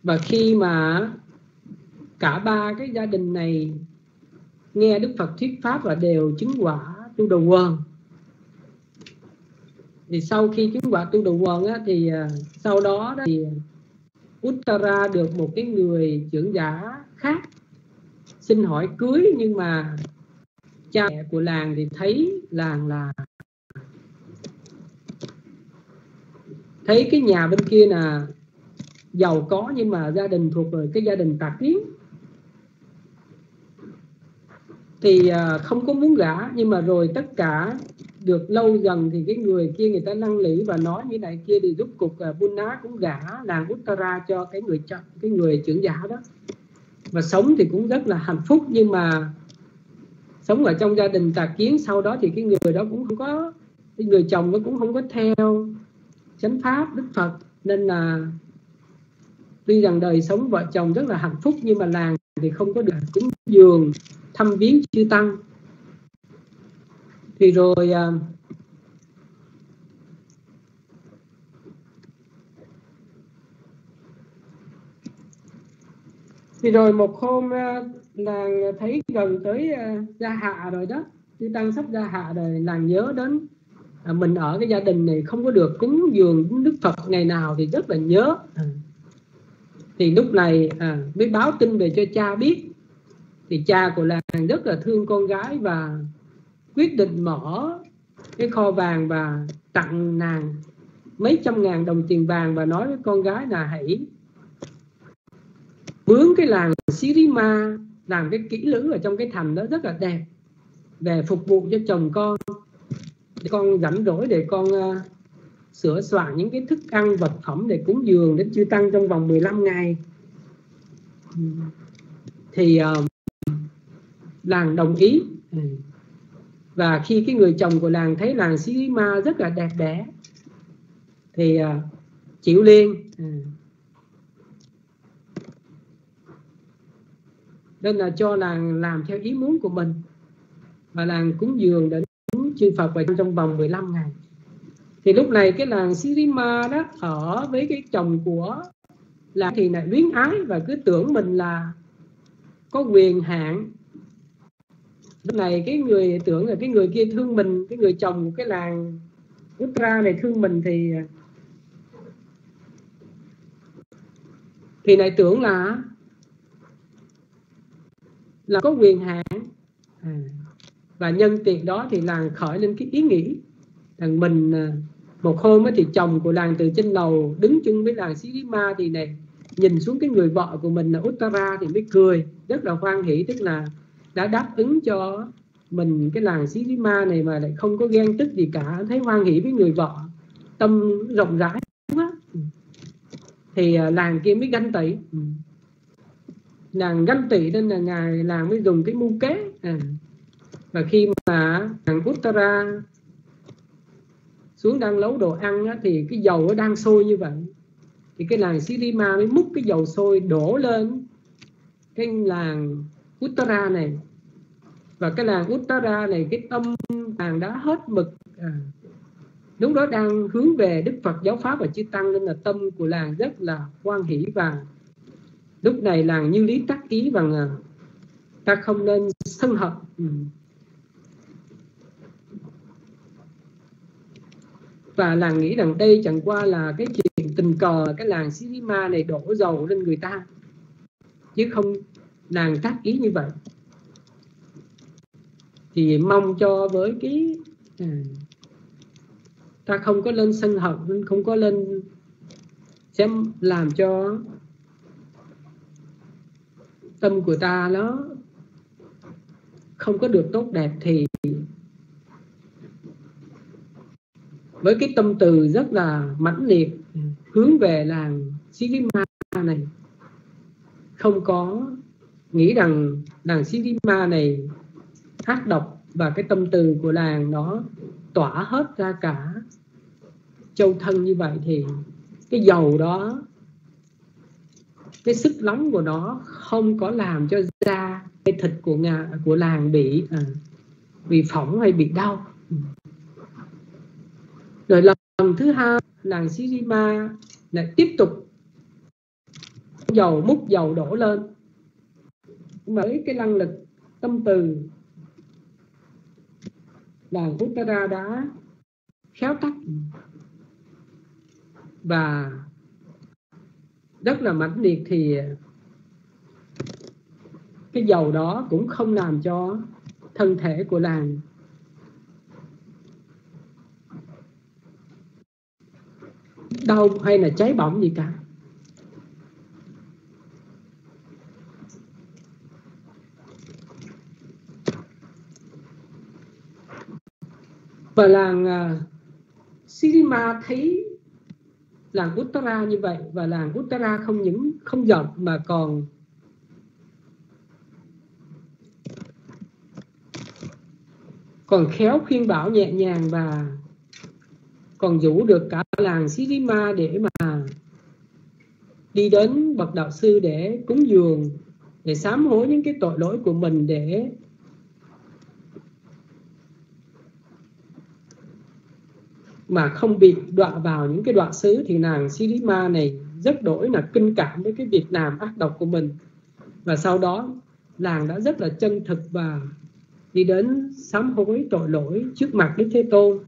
và khi mà cả ba cái gia đình này nghe Đức Phật thuyết pháp và đều chứng quả tu đầu quần. Thì sau khi chứng quả tu đầu quần á, thì à, sau đó, đó thì Uttara được một cái người trưởng giả khác xin hỏi cưới nhưng mà cha mẹ của làng thì thấy làng là thấy cái nhà bên kia là giàu có nhưng mà gia đình thuộc về cái gia đình tạc kiến thì à, không có muốn gả nhưng mà rồi tất cả được lâu dần thì cái người kia người ta năn nỉ và nói như này kia thì giúp cục uh, à, Bunna cũng gả làng Uttara cho cái người cái người trưởng giả đó. Và sống thì cũng rất là hạnh phúc nhưng mà sống ở trong gia đình tà kiến sau đó thì cái người đó cũng không có cái người chồng nó cũng không có theo chánh pháp đức phật. Nên là tuy rằng đời sống vợ chồng rất là hạnh phúc nhưng mà làng thì không có được cúng dường thăm viếng chư tăng. Thì rồi à, thì rồi một hôm à, làng thấy gần tới à, gia hạ rồi đó. Chư tăng sắp gia hạ rồi làng nhớ đến mình ở cái gia đình này không có được cúng dường đức phật ngày nào thì rất là nhớ. Thì lúc này à, mới báo tin về cho cha biết thì cha của làng rất là thương con gái và quyết định mở cái kho vàng và tặng nàng mấy trăm ngàn đồng tiền vàng và nói với con gái là hãy mướn cái làng Sirima làm cái kỹ lưỡng ở trong cái thành đó rất là đẹp về phục vụ cho chồng con. Để con rảnh rỗi để con uh, sửa soạn những cái thức ăn vật phẩm để cúng dường đến chư tăng trong vòng 15 ngày. Thì uh, làng đồng ý. Ừ. Và khi cái người chồng của làng thấy làng xí ma rất là đẹp đẽ, thì à, chịu liên ừ. nên là cho làng làm theo ý muốn của mình. Và làng cúng dường đến chư Phật và trong vòng 15 ngày. Thì lúc này cái làng Sirima đó ở với cái chồng của làng thì lại luyến ái và cứ tưởng mình là có quyền hạn lúc này cái người tưởng là cái người kia thương mình cái người chồng của cái làng Uttara này thương mình thì thì lại tưởng là là có quyền hạn. À, và nhân tiện đó thì làng khởi lên cái ý nghĩ rằng mình à, một hôm thì chồng của làng từ trên lầu đứng chung với làng Sirima thì này nhìn xuống cái người vợ của mình là Uttara thì mới cười rất là hoan hỷ tức là đã đáp ứng cho mình cái làng xí ma này mà lại không có ghen tức gì cả thấy hoan hỷ với người vợ tâm rộng rãi quá. Ừ. Thì à, làng kia mới ganh tị. Ừ. Làng ganh tị nên là ngài làng mới dùng cái mưu kế. À, và khi mà thằng Uttara xuống đang nấu đồ ăn á, thì cái dầu nó đang sôi như vậy. Thì cái làng Sirima mới múc cái dầu sôi đổ lên cái làng Uttara này và cái làng Uttara này cái tâm làng đã hết mực à, đúng đó đang hướng về Đức Phật giáo pháp và chư tăng nên là tâm của làng rất là quan hỷ và lúc này làng như lý tắc ý rằng à, ta không nên sân hận ừ. và làng nghĩ rằng đây chẳng qua là cái chuyện tình cờ cái làng Sirima này đổ dầu lên người ta chứ không làng tác ý như vậy. Thì mong cho với cái à, ta không có lên sân hận không có lên sẽ làm cho tâm của ta nó không có được tốt đẹp thì với cái tâm từ rất là mãnh liệt hướng về làng ma này không có nghĩ rằng nàng Sirima này ác độc và cái tâm từ của nàng nó tỏa hết ra cả châu thân như vậy thì cái dầu đó cái sức nóng của nó không có làm cho da cái thịt của nhà của làng bị à, bị phỏng hay bị đau. Rồi lần thứ hai làng Sirima lại tiếp tục dầu múc dầu đổ lên với cái năng lực, tâm từ làng Uttara đã khéo tắt. Và rất là mãnh liệt thì cái dầu đó cũng không làm cho thân thể của làng đau hay là cháy bỏng gì cả. Và làng uh, Sirima thấy làng Uttara như vậy và làng Uttara không những không giận mà còn còn khéo khuyên bảo nhẹ nhàng và còn rủ được cả làng Sirima để mà đi đến bậc đạo sư để cúng dường để sám hối những cái tội lỗi của mình để mà không bị đọa vào những cái đoạn xứ, thì nàng Sirima này rất đổi là kinh cảm với cái việc làm ác độc của mình. Và sau đó nàng đã rất là chân thực và đi đến sám hối tội lỗi trước mặt Đức Thế Tôn.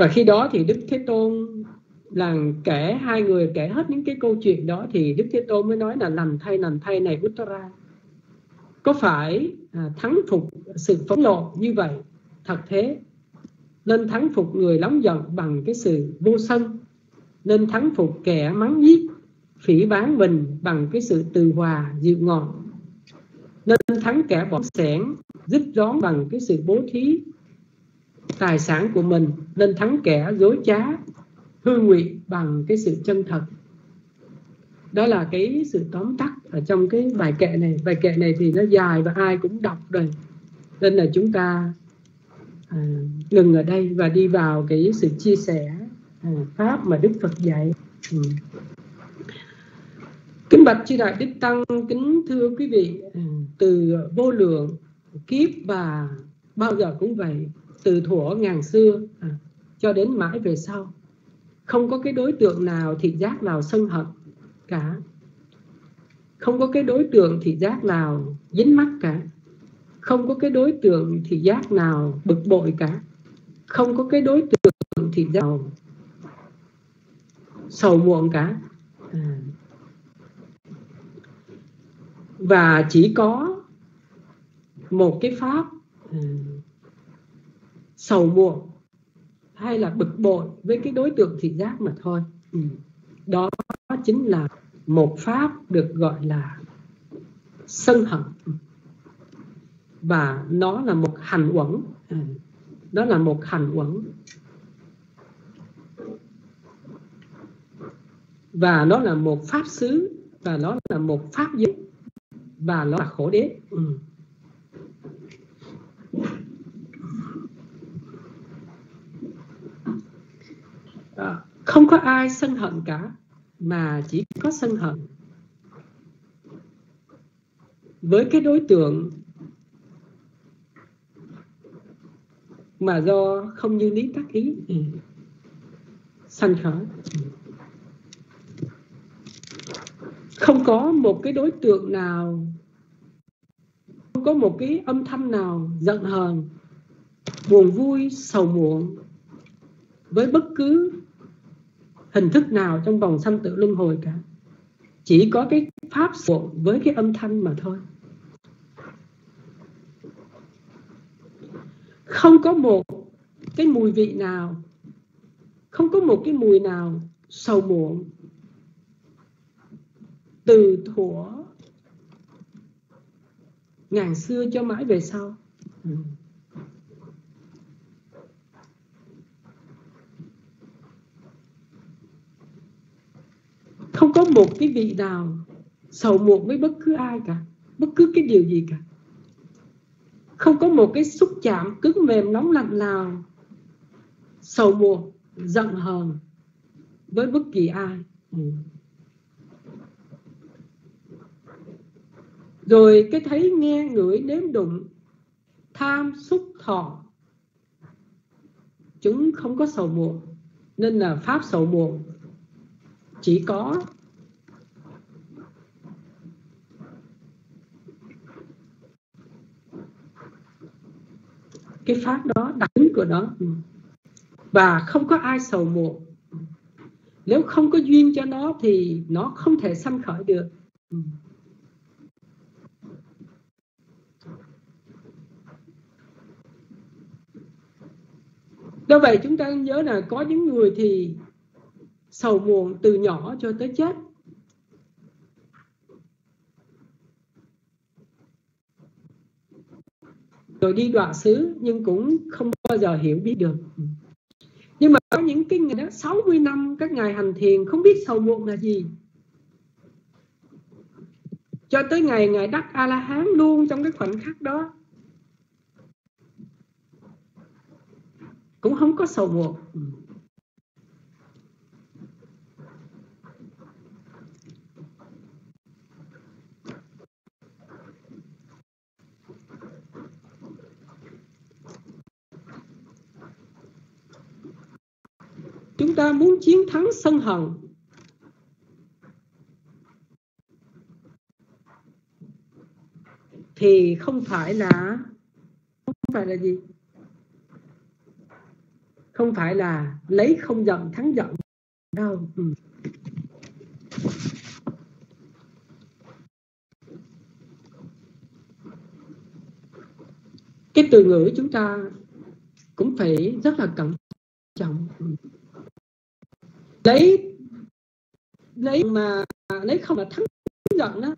Và khi đó thì đức thế tôn là kể hai người kể hết những cái câu chuyện đó thì đức thế tôn mới nói là lành thay lành thay này Uttara có phải à, thắng phục sự phẫn nộ như vậy? Thật thế. Nên thắng phục người nóng giận bằng cái sự vô sân. Nên thắng phục kẻ mắng giết phỉ bán mình bằng cái sự từ hòa dịu ngọt. Nên thắng kẻ bỏ sẻn dứt rón bằng cái sự bố thí tài sản của mình nên thắng kẻ dối trá hư ngụy bằng cái sự chân thật. Đó là cái sự tóm tắt ở trong cái bài kệ này. Bài kệ này thì nó dài và ai cũng đọc rồi. Nên là chúng ta à, ngừng ở đây và đi vào cái sự chia sẻ à, pháp mà đức phật dạy. Ừ. kính bạch chư đại đức tăng kính thưa quý vị à, từ vô lượng kiếp và bao giờ cũng vậy từ thuở ngàn xưa à, cho đến mãi về sau. Không có cái đối tượng nào thị giác nào sân hận cả. Không có cái đối tượng thị giác nào dính mắc cả. Không có cái đối tượng thị giác nào bực bội cả. Không có cái đối tượng thị giác nào sầu muộn cả. À. và chỉ có một cái pháp à, sầu muộn hay là bực bội với cái đối tượng thị giác mà thôi. Ừ. đó chính là một pháp được gọi là sân hận. Và nó là một hành uẩn. Ừ. Đó là một hành uẩn. Và nó là một pháp xứ, và nó là một pháp giới, và nó là khổ đế. Ừ. à, không có ai sân hận cả mà chỉ có sân hận với cái đối tượng mà do không như lý tác ý ừ. sanh khởi không có một cái đối tượng nào không có một cái âm thanh nào giận hờn buồn vui sầu muộn với bất cứ hình thức nào trong vòng sanh tử luân hồi cả. Chỉ có cái pháp muộn với cái âm thanh mà thôi. Không có một cái mùi vị nào, không có một cái mùi nào sầu muộn, từ thuở ngàn xưa cho mãi về sau. Ừ. không có một cái vị nào sầu muộn với bất cứ ai cả, bất cứ cái điều gì cả. Không có một cái xúc chạm cứng mềm nóng lạnh nào sầu muộn, giận hờn với bất kỳ ai. Ừ. rồi cái thấy nghe ngửi nếm đụng, tham, xúc, thọ, chúng không có sầu muộn, nên là pháp sầu muộn chỉ có cái pháp đó, đặc tính của nó. Và không có ai sầu muộn nếu không có duyên cho nó thì nó không thể sanh khởi được. Do vậy chúng ta nhớ là có những người thì sầu muộn từ nhỏ cho tới chết. Rồi đi đoạn xứ nhưng cũng không bao giờ hiểu biết được. Nhưng mà có những cái người đó 60 năm các ngài hành thiền không biết sầu muộn là gì. Cho tới ngày ngài đắc a la hán luôn trong cái khoảnh khắc đó. Cũng không có sầu muộn. Chúng ta muốn chiến thắng sân hận. Thì không phải là, không phải là gì? Không phải là lấy không giận, thắng giận. Đâu? Ừ. cái từ ngữ chúng ta cũng phải rất là cẩn trọng. Ừ lấy lấy mà lấy không là thắng giận đó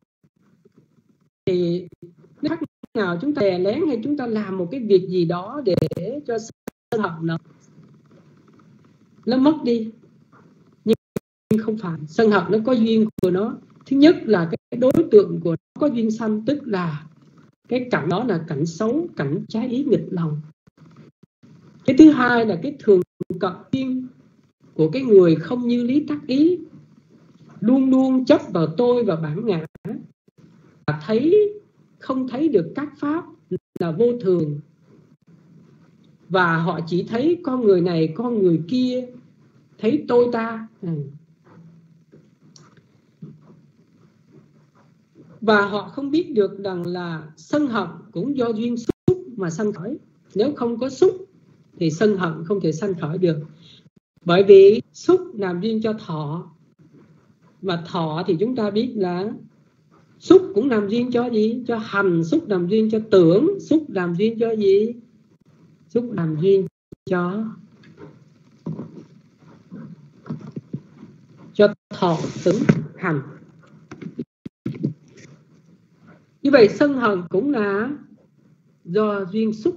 thì khác nào chúng ta đè lén hay chúng ta làm một cái việc gì đó để cho sân hận nó nó mất đi. Nhưng không phải. Sân hận nó có duyên của nó. Thứ nhất là cái đối tượng của nó có duyên sanh, tức là cái cảnh đó là cảnh xấu, cảnh trái ý nghịch lòng. Cái thứ hai là cái thường cận duyên của cái người không như lý tác ý, luôn luôn chấp vào tôi và bản ngã, và thấy, không thấy được các pháp là vô thường. Và họ chỉ thấy con người này, con người kia, thấy tôi ta. Ừ. Và họ không biết được rằng là sân hận cũng do duyên xúc mà sanh khởi. Nếu không có xúc, thì sân hận không thể sanh khởi được bởi vì xúc làm duyên cho thọ. Và thọ thì chúng ta biết là xúc cũng làm duyên cho gì? Cho hành xúc làm duyên cho tưởng xúc làm duyên cho gì? Xúc làm duyên cho cho thọ tưởng hành. Như vậy sân hận cũng là do duyên xúc.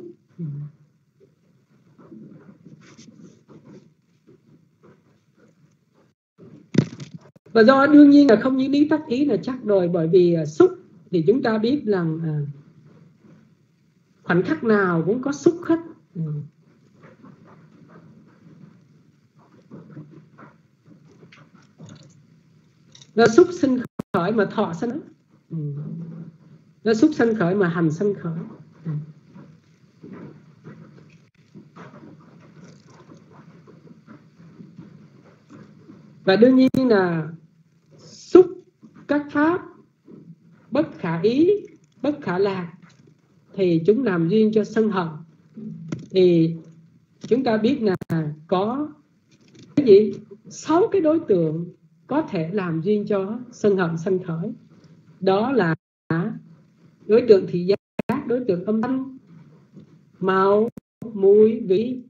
Và do đương nhiên là không những lý tác ý là chắc rồi bởi vì à, xúc thì chúng ta biết rằng à, khoảnh khắc nào cũng có xúc hết. Ừ. Là nó xúc sinh khởi mà thọ sinh ừ. là nó xúc sinh khởi mà hành sinh khởi. Ừ. Và đương nhiên là các pháp, bất khả ý, bất khả lạc, thì chúng làm duyên cho sân hận. Thì chúng ta biết là có cái gì? Sáu cái đối tượng có thể làm duyên cho sân hận, sân khởi. Đó là đối tượng thị giác, đối tượng âm thanh, màu, mùi, vị,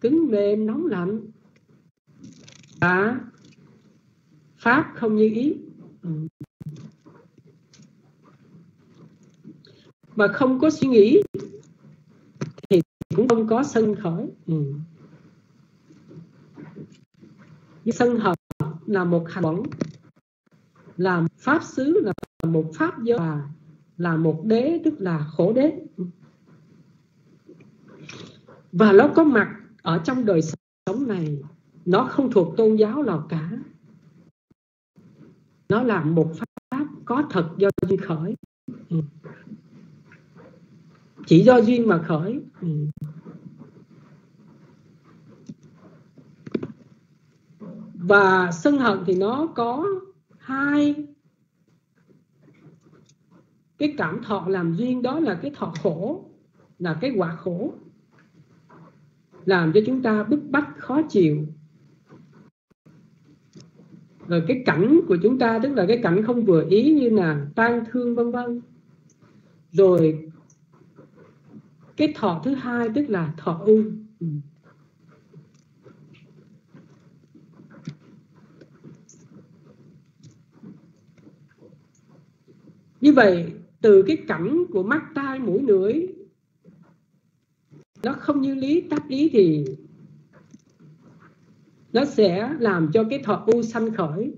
cứng, mềm, nóng lạnh. Và pháp không như ý mà không có suy nghĩ thì cũng không có sân khởi. Ừ. sân hợp là một hành quẩn là pháp xứ là một pháp do và là một đế, tức là khổ đế. Và nó có mặt ở trong đời sống này. Nó không thuộc tôn giáo nào cả nó là một pháp có thật do duyên khởi ừ. chỉ do duyên mà khởi ừ. và sân hận thì nó có hai cái cảm thọ làm duyên đó là cái thọ khổ, là cái quả khổ, làm cho chúng ta bức bách, khó chịu rồi cái cảnh của chúng ta, tức là cái cảnh không vừa ý như là tang thương vân vân. Rồi cái thọ thứ hai, tức là thọ ưu ừ. như vậy, từ cái cảnh của mắt, tai, mũi, lưỡi, nó không như lý, tác ý thì nó sẽ làm cho cái thọ u sanh khởi.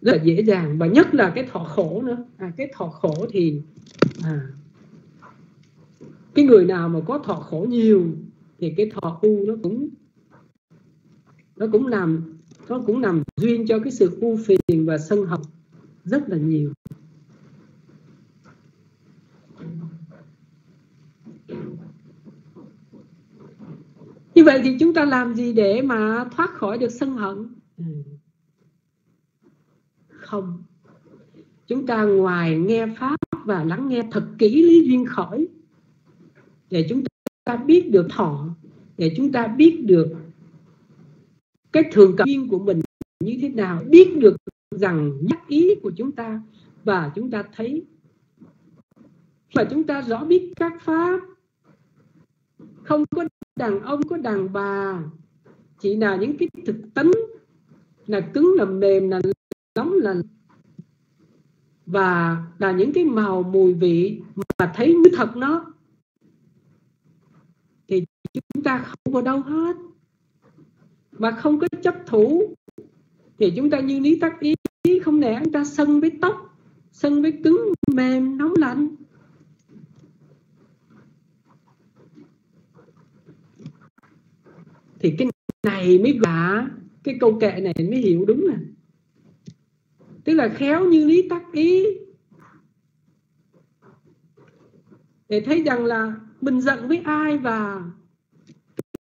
Rất là dễ dàng và nhất là cái thọ khổ nữa. À, cái thọ khổ thì à, cái người nào mà có thọ khổ nhiều thì cái thọ u nó cũng nó cũng làm nó cũng nằm duyên cho cái sự u phiền và sân hận rất là nhiều. Như vậy thì chúng ta làm gì để mà thoát khỏi được sân hận? Ừ. không. Chúng ta ngoài nghe pháp và lắng nghe thật kỹ lý duyên khởi để chúng ta biết được thọ để chúng ta biết được cái thường cận duyên của mình như thế nào biết được rằng nhắc ý của chúng ta và chúng ta thấy. Và chúng ta rõ biết các pháp không có đàn ông có đàn bà, chỉ là những cái thực tính, là cứng, là mềm, là nóng, là và là những cái màu mùi vị mà thấy như thật nó. Thì chúng ta không vào đâu hết. Mà không có chấp thủ, thì chúng ta như lý tắc ý, không lẽ chúng ta sân với tóc, sân với cứng, mềm, nóng lạnh. Thì cái này mới gạ cái câu kệ này mới hiểu đúng là tức là khéo như lý tắc ý. Để thấy rằng là mình giận với ai và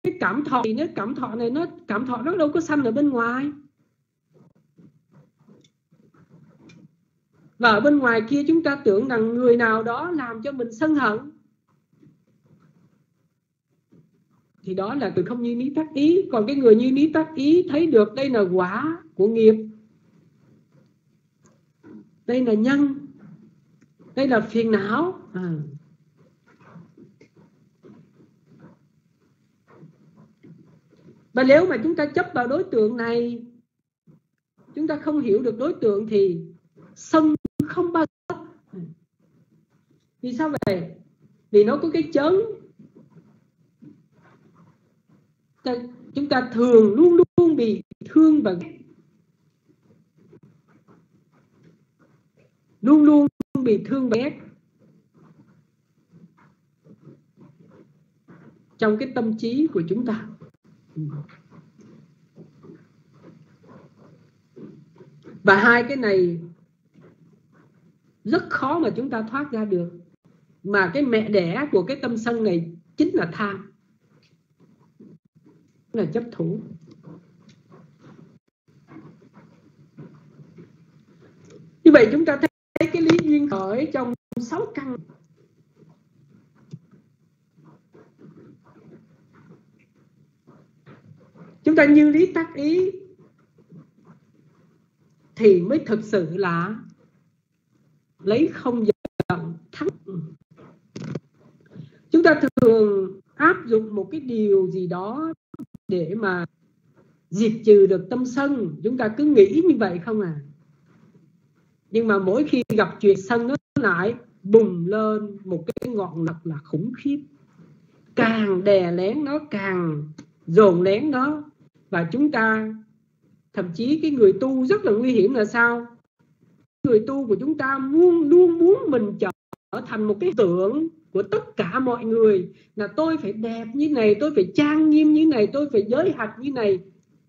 cái cảm thọ thì nó cảm thọ này nó, cảm thọ nó đâu có sanh ở bên ngoài. Và ở bên ngoài kia chúng ta tưởng rằng người nào đó làm cho mình sân hận. Thì đó là từ không như lý tác ý. Còn cái người như lý tác ý, thấy được đây là quả của nghiệp. Đây là nhân. Đây là phiền não. À. và nếu mà chúng ta chấp vào đối tượng này, chúng ta không hiểu được đối tượng thì sân không bao giờ. Vì sao vậy? Vì nó có cái chấn ta, chúng ta thường luôn luôn bị thương và ghét. Luôn luôn bị thương ghét. Trong cái tâm trí của chúng ta. Và hai cái này rất khó mà chúng ta thoát ra được. Mà cái mẹ đẻ của cái tâm sân này chính là tham là chấp thủ. Như vậy chúng ta thấy cái lý duyên khởi trong sáu căn. Chúng ta như lý tác ý thì mới thực sự là lấy không giận thắng. Chúng ta thường áp dụng một cái điều gì đó để mà diệt trừ được tâm sân. Chúng ta cứ nghĩ như vậy không à. Nhưng mà mỗi khi gặp chuyện sân nó lại bùng lên một cái ngọn lật là khủng khiếp. Càng đè lén nó, càng dồn lén nó. Và chúng ta, thậm chí cái người tu rất là nguy hiểm là sao? Người tu của chúng ta luôn luôn muốn mình trở thành một cái tượng của tất cả mọi người là tôi phải đẹp như này tôi phải trang nghiêm như này tôi phải giới hạt như này.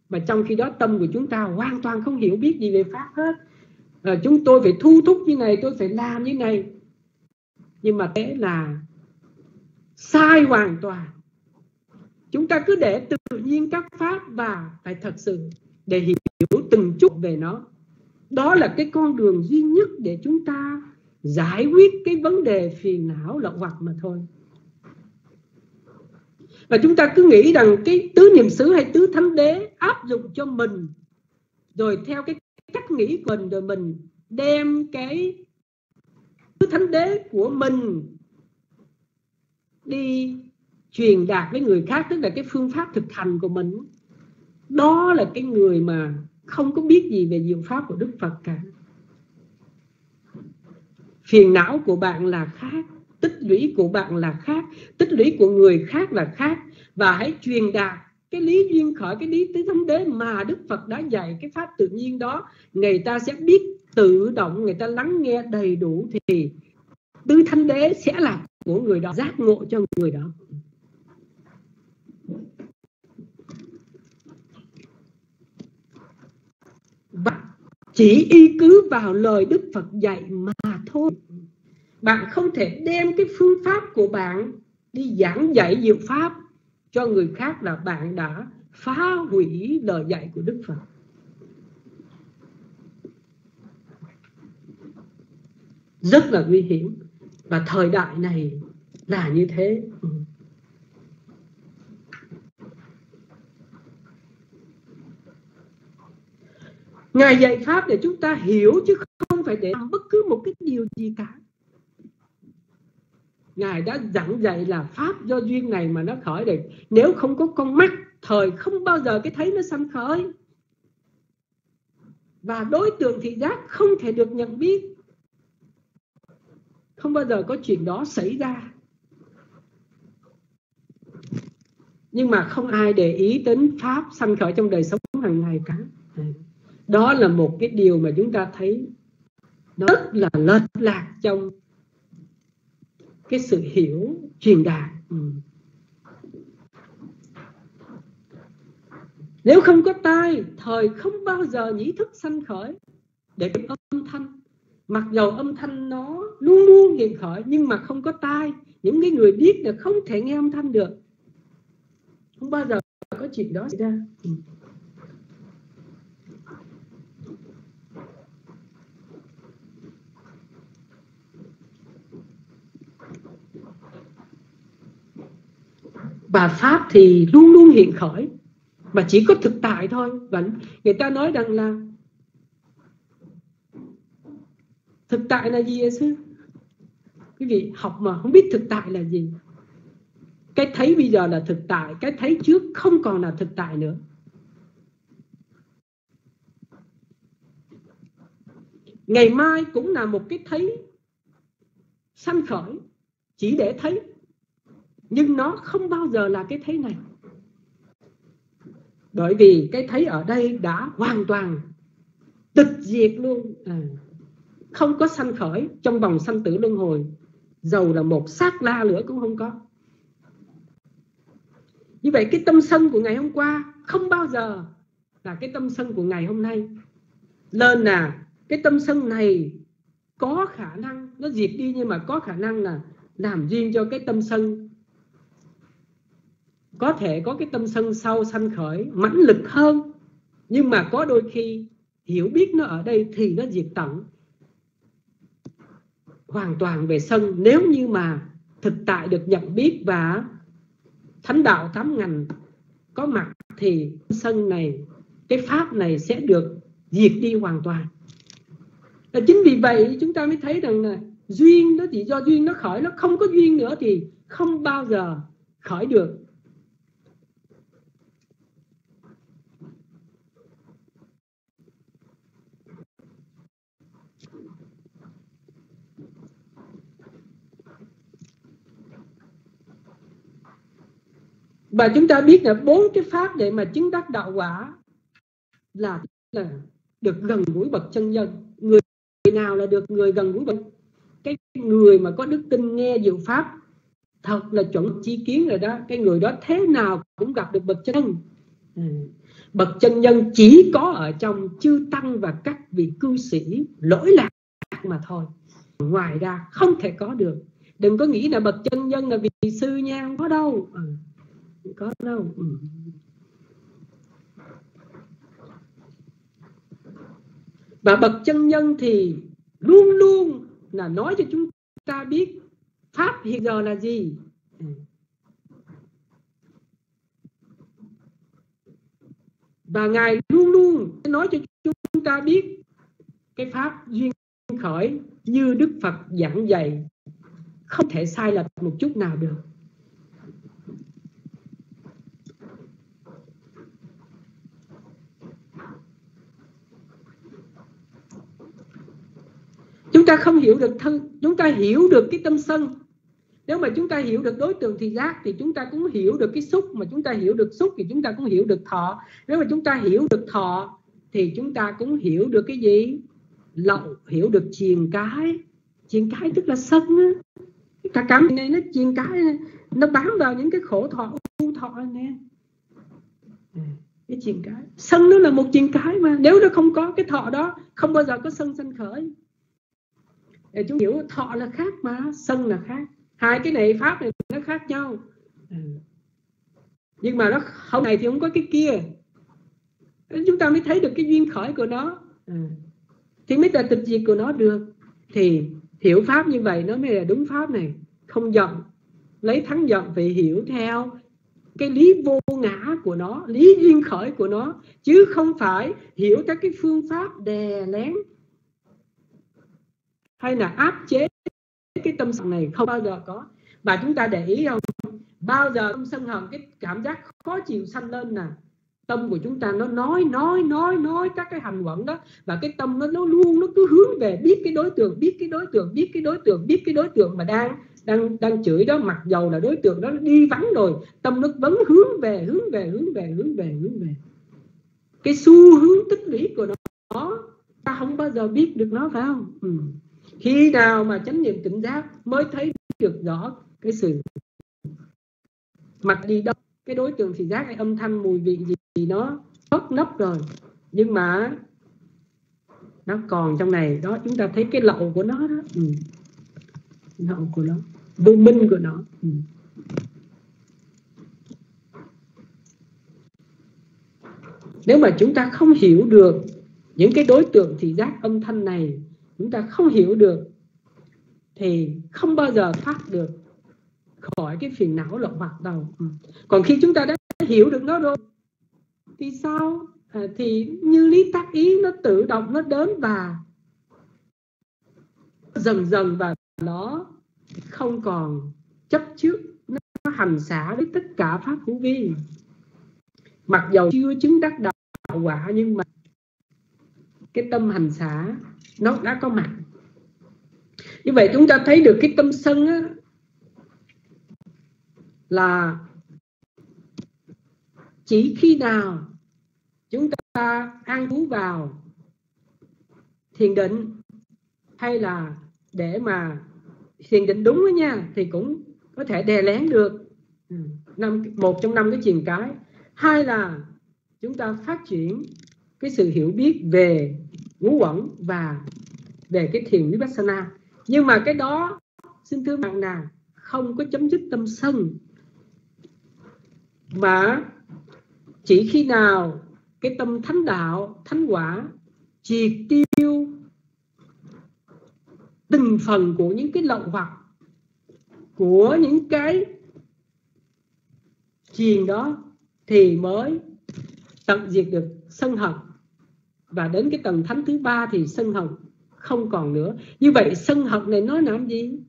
Mà trong khi đó tâm của chúng ta hoàn toàn không hiểu biết gì về pháp hết. À, chúng tôi phải thu thúc như này tôi phải làm như này. Nhưng mà thế là sai hoàn toàn. Chúng ta cứ để tự nhiên các pháp và phải thật sự để hiểu từng chút về nó. Đó là cái con đường duy nhất để chúng ta giải quyết cái vấn đề phiền não lậu hoặc mà thôi. Và chúng ta cứ nghĩ rằng cái tứ niệm xứ hay tứ thánh đế áp dụng cho mình, rồi theo cái cách nghĩ của mình, rồi mình đem cái tứ thánh đế của mình đi truyền đạt với người khác, tức là cái phương pháp thực hành của mình. Đó là cái người mà không có biết gì về diệu pháp của Đức Phật cả phiền não của bạn là khác, tích lũy của bạn là khác, tích lũy của người khác là khác. Và hãy truyền đạt cái lý duyên khởi, cái lý tứ thánh đế mà Đức Phật đã dạy cái pháp tự nhiên đó. Người ta sẽ biết tự động, người ta lắng nghe đầy đủ thì tứ thánh đế sẽ là của người đó, giác ngộ cho người đó. Và chỉ y cứ vào lời Đức Phật dạy mà thôi. Bạn không thể đem cái phương pháp của bạn đi giảng dạy diệu pháp cho người khác là bạn đã phá hủy lời dạy của Đức Phật. Rất là nguy hiểm. Và thời đại này là như thế. Ừ. Ngài dạy Pháp để chúng ta hiểu chứ không phải để làm bất cứ một cái điều gì cả. Ngài đã dặn dạy là Pháp do duyên này mà nó khởi được. Nếu không có con mắt, thời không bao giờ cái thấy nó sanh khởi. Và đối tượng thị giác không thể được nhận biết. Không bao giờ có chuyện đó xảy ra. Nhưng mà không ai để ý đến Pháp sanh khởi trong đời sống hàng ngày cả đó là một cái điều mà chúng ta thấy nó rất là lệch lạc trong cái sự hiểu truyền đạt ừ. nếu không có tai, thời không bao giờ nhĩ thức sanh khởi để cái âm thanh, mặc dầu âm thanh nó luôn luôn hiện khởi, nhưng mà không có tai, những cái người biết là không thể nghe âm thanh được không bao giờ có chuyện đó xảy ra ừ. Và pháp thì luôn luôn hiện khởi, mà chỉ có thực tại thôi. Và người ta nói rằng là thực tại là gì sư? Quý vị học mà không biết thực tại là gì. Cái thấy bây giờ là thực tại, cái thấy trước không còn là thực tại nữa. Ngày mai cũng là một cái thấy sanh khởi, chỉ để thấy nhưng nó không bao giờ là cái thấy này. Bởi vì cái thấy ở đây đã hoàn toàn tịch diệt luôn. À, không có sanh khởi trong vòng sanh tử luân hồi. Dầu là một sát la lửa cũng không có. Như vậy cái tâm sân của ngày hôm qua không bao giờ là cái tâm sân của ngày hôm nay. Lên là cái tâm sân này có khả năng nó diệt đi nhưng mà có khả năng là làm duyên cho cái tâm sân có thể có cái tâm sân sau sanh khởi, mãnh lực hơn. Nhưng mà có đôi khi hiểu biết nó ở đây thì nó diệt tận. Hoàn toàn về sân. Nếu như mà thực tại được nhận biết và thánh đạo tám ngành có mặt thì sân này, cái pháp này sẽ được diệt đi hoàn toàn. Và chính vì vậy chúng ta mới thấy rằng là duyên đó chỉ do duyên nó khởi, nó không có duyên nữa thì không bao giờ khởi được. Và chúng ta biết là bốn cái pháp để mà chứng đắc đạo quả là là được gần gũi bậc chân nhân. Người nào là được người gần gũi bậc cái người mà có đức tin nghe diệu pháp, thật là chuẩn chi kiến rồi đó. Cái người đó thế nào cũng gặp được bậc chân nhân. Ừ. Bậc chân nhân chỉ có ở trong chư tăng và các vị cư sĩ lỗi lạc mà thôi. Ngoài ra không thể có được. Đừng có nghĩ là bậc chân nhân là vị sư nha, không có đâu. Ừ có đâu. Ừ. và bậc chân nhân thì luôn luôn là nói cho chúng ta biết pháp hiện giờ là gì. Ừ. Và ngài luôn luôn nói cho chúng ta biết cái pháp duyên khởi như đức phật giảng dạy. Không thể sai lệch một chút nào được. Chúng ta không hiểu được thân, chúng ta hiểu được cái tâm sân. Nếu mà chúng ta hiểu được đối tượng thì giác thì chúng ta cũng hiểu được cái xúc, mà chúng ta hiểu được xúc thì chúng ta cũng hiểu được thọ. Nếu mà chúng ta hiểu được thọ thì chúng ta cũng hiểu được cái gì? Lậu, hiểu được chiền cái. Chiền cái tức là sân á. Cả cảm này nó chiền cái nó bám vào những cái khổ thọ u thọ nè. Ừ, cái chiền cái. Sân nó là một chiền cái mà. Nếu nó không có cái thọ đó, không bao giờ có sân sanh khởi để chúng hiểu thọ là khác mà sân là khác. Hai cái này pháp này nó khác nhau. Ừ. nhưng mà nó hôm này thì không có cái kia. Chúng ta mới thấy được cái duyên khởi của nó. Ừ. thì mới là tịch diệt của nó được. Thì hiểu pháp như vậy nó mới là đúng pháp này. Không giận. Lấy thắng giận phải hiểu theo cái lý vô ngã của nó lý duyên khởi của nó. Chứ không phải hiểu các cái phương pháp đè lén hay là áp chế cái tâm sân này? Không bao giờ có. Và chúng ta để ý không? Bao giờ tâm sân hận cái cảm giác khó chịu sanh lên nè, tâm của chúng ta nó nói nói nói nói các cái hành quẩn đó. Và cái tâm nó nó luôn, nó cứ hướng về biết cái đối tượng, biết cái đối tượng, biết cái đối tượng, biết cái đối tượng mà đang đang đang chửi đó. Mặc dầu là đối tượng đó đi vắng rồi, tâm nó vẫn hướng về hướng về hướng về hướng về hướng về. Cái xu hướng tích lũy của nó, ta không bao giờ biết được nó, phải không? Ừ khi nào mà chánh niệm tỉnh giác mới thấy được rõ cái sự mặt đi đâu cái đối tượng thị giác hay âm thanh mùi vị gì, gì nó mất nấp rồi nhưng mà nó còn trong này đó chúng ta thấy cái lậu của nó đó ừ. lậu của nó vô minh của nó ừ. nếu mà chúng ta không hiểu được những cái đối tượng thị giác âm thanh này chúng ta không hiểu được thì không bao giờ thoát được khỏi cái phiền não lộn hoạt đầu. Ừ. Còn khi chúng ta đã hiểu được nó rồi thì sao? À, thì như lý tác ý nó tự động nó đến và dần dần và nó không còn chấp trước nó hành xả với tất cả pháp hữu vi. Mặc dầu chưa chứng đắc đạo quả nhưng mà cái tâm hành xả nó đã có mặt. Như vậy chúng ta thấy được cái tâm sân á, là chỉ khi nào chúng ta an trú vào thiền định hay là để mà thiền định đúng đó nha thì cũng có thể đè lén được. Ừ, năm một trong năm cái truyền cái. Hai là chúng ta phát triển cái sự hiểu biết về ngũ quẩn và về cái thiền vipassana. Nhưng mà cái đó, xin thưa bạn là không có chấm dứt tâm sân. Mà chỉ khi nào cái tâm thánh đạo, thánh quả, triệt tiêu từng phần của những cái lậu hoặc của những cái chiền đó, thì mới tận diệt được sân hận và đến cái tầng thánh thứ ba thì sân hận không còn nữa. Như vậy sân hận này nó làm gì?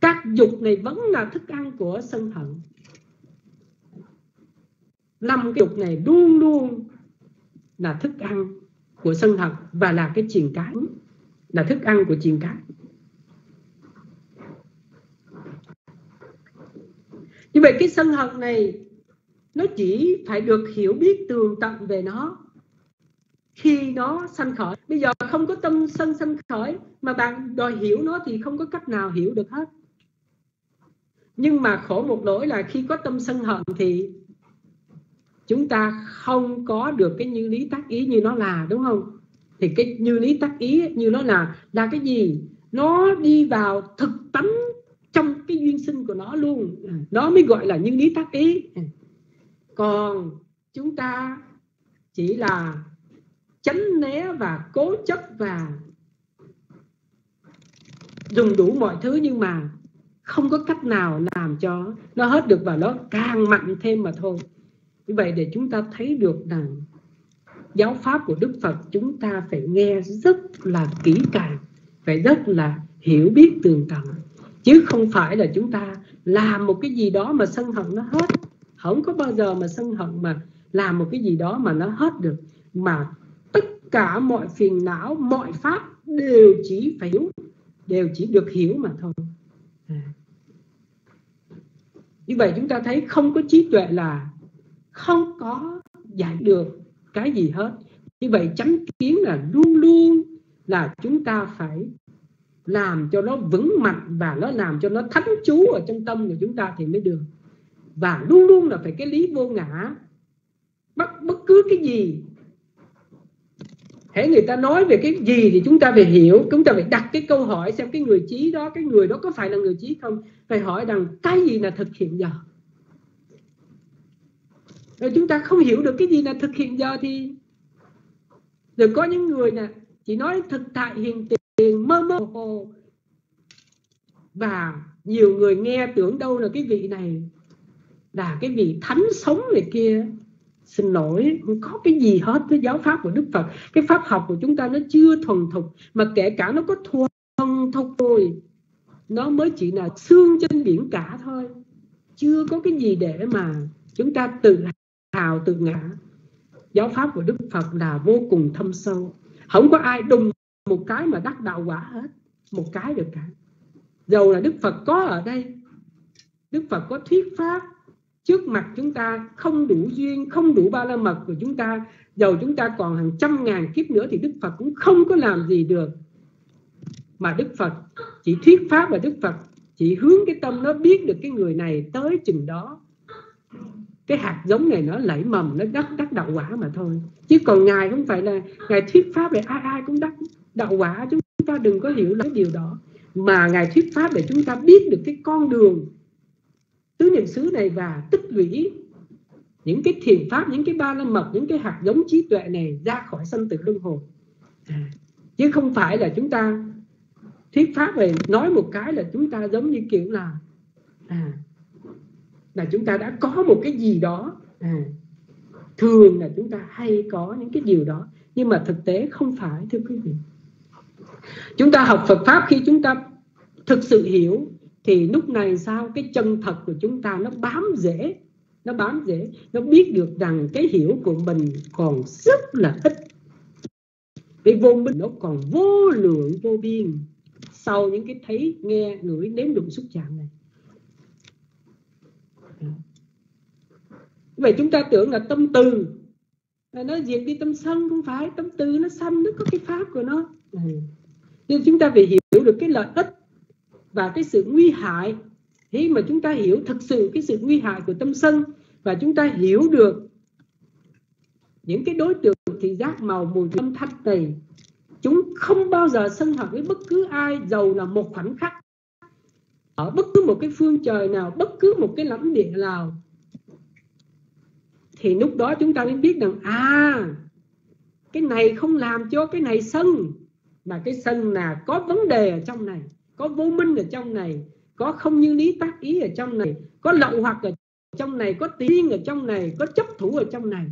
Các dục này vẫn là thức ăn của sân hận. Năm cái dục này luôn luôn là thức ăn của sân hận và là cái chiền cái là thức ăn của chiền cái như vậy cái sân hận này, nó chỉ phải được hiểu biết tường tận về nó khi nó sanh khởi. Bây giờ không có tâm sân sanh khởi mà bạn đòi hiểu nó thì không có cách nào hiểu được hết. Nhưng mà khổ một nỗi là khi có tâm sân hận thì chúng ta không có được cái như lý tác ý như nó là, đúng không? Thì cái như lý tác ý như nó là là cái gì? Nó đi vào thực tánh trong cái duyên sinh của nó luôn. Nó mới gọi là như lý tác ý. Còn chúng ta chỉ là tránh né và cố chấp và dùng đủ mọi thứ nhưng mà không có cách nào làm cho nó hết được và nó càng mạnh thêm mà thôi. Như vậy để chúng ta thấy được rằng giáo pháp của Đức Phật, chúng ta phải nghe rất là kỹ càng, phải rất là hiểu biết tường tận. Chứ không phải là chúng ta làm một cái gì đó mà sân hận nó hết. Không có bao giờ mà sân hận mà làm một cái gì đó mà nó hết được. Mà cả mọi phiền não, mọi pháp đều chỉ phải hiểu, đều chỉ được hiểu mà thôi. À. như vậy chúng ta thấy không có trí tuệ là không có giải được cái gì hết. Như vậy chánh kiến là luôn luôn là chúng ta phải làm cho nó vững mạnh và nó làm cho nó thánh chú ở trong tâm của chúng ta thì mới được. Và luôn luôn là phải cái lý vô ngã. Bất bất cứ cái gì hễ người ta nói về cái gì thì chúng ta phải hiểu, chúng ta phải đặt cái câu hỏi xem cái người trí đó, cái người đó có phải là người trí không? Phải hỏi rằng cái gì là thực hiện giờ? Rồi chúng ta không hiểu được cái gì là thực hiện giờ thì rồi có những người nè, chỉ nói thực tại hiện tiền, mơ mơ hồ. Và nhiều người nghe tưởng đâu là cái vị này là cái vị thánh sống này kia xin lỗi không có cái gì hết với giáo pháp của Đức Phật. Cái pháp học của chúng ta nó chưa thuần thục, mà kể cả nó có thuần thục thôi nó mới chỉ là xương trên biển cả thôi. Chưa có cái gì để mà chúng ta tự hào, tự ngã. Giáo pháp của Đức Phật là vô cùng thâm sâu. Không có ai đùng một cái mà đắc đạo quả hết, một cái được cả. Dầu là Đức Phật có ở đây, Đức Phật có thuyết pháp trước mặt chúng ta không đủ duyên, không đủ ba la mật của chúng ta, dầu chúng ta còn hàng trăm ngàn kiếp nữa thì Đức Phật cũng không có làm gì được. Mà Đức Phật chỉ thuyết pháp và Đức Phật chỉ hướng cái tâm nó biết được cái người này tới chừng đó. Cái hạt giống này nó lẫy mầm, nó đắc đắc đạo quả mà thôi. Chứ còn ngài không phải là, ngài thuyết pháp để ai ai cũng đắc đạo quả, chúng ta đừng có hiểu lấy điều đó. Mà ngài thuyết pháp để chúng ta biết được cái con đường tứ niệm xứ này và tích lũy những cái thiền pháp những cái ba la mật những cái hạt giống trí tuệ này ra khỏi sanh tử luân hồi. À, chứ không phải là chúng ta thuyết pháp về nói một cái là chúng ta giống như kiểu là à, là chúng ta đã có một cái gì đó. À, thường là chúng ta hay có những cái điều đó nhưng mà thực tế không phải thưa quý vị. Chúng ta học Phật pháp khi chúng ta thực sự hiểu thì lúc này sao? Cái chân thật của chúng ta nó bám dễ nó bám dễ nó biết được rằng cái hiểu của mình còn rất là ít. Cái vô minh nó còn vô lượng, vô biên. Sau những cái thấy, nghe, ngửi, nếm đụng xúc chạm này. Vậy chúng ta tưởng là tâm từ. Nó diệt đi tâm sân, không phải. Tâm từ nó sanh, nó có cái pháp của nó. Ừ. Nên chúng ta phải hiểu được cái lợi ích và cái sự nguy hại. Khi mà chúng ta hiểu thực sự cái sự nguy hại của tâm sân và chúng ta hiểu được những cái đối tượng thị giác màu mùi âm thanh này. Chúng không bao giờ sân hận với bất cứ ai, giàu là một khoảnh khắc. Ở bất cứ một cái phương trời nào, bất cứ một cái lãnh địa nào. Thì lúc đó chúng ta mới biết rằng à cái này không làm cho cái này sân, mà cái sân là có vấn đề ở trong này có vô minh ở trong này, có không như lý tác ý ở trong này, có lậu hoặc ở trong này, có tiên ở trong này, có chấp thủ ở trong này.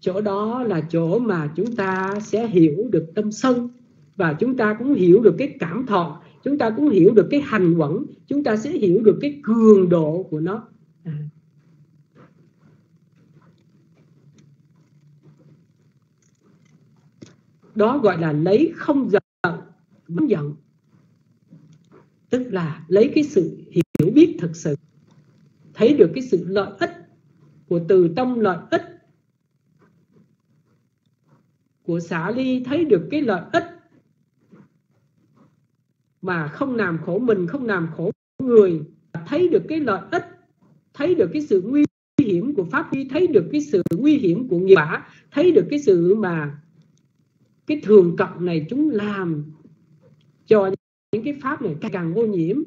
Chỗ đó là chỗ mà chúng ta sẽ hiểu được tâm sân và chúng ta cũng hiểu được cái cảm thọ, chúng ta cũng hiểu được cái hành quẩn, chúng ta sẽ hiểu được cái cường độ của nó à đó gọi là lấy không giận, vẫn giận. Tức là lấy cái sự hiểu biết thực sự, thấy được cái sự lợi ích của từ tâm lợi ích của xả ly, thấy được cái lợi ích mà không làm khổ mình, không làm khổ người, thấy được cái lợi ích, thấy được cái sự nguy hiểm của pháp vi thấy được cái sự nguy hiểm của nghiệp quả, thấy được cái sự mà cái thường cộng này chúng làm cho những cái pháp này càng, càng ô nhiễm.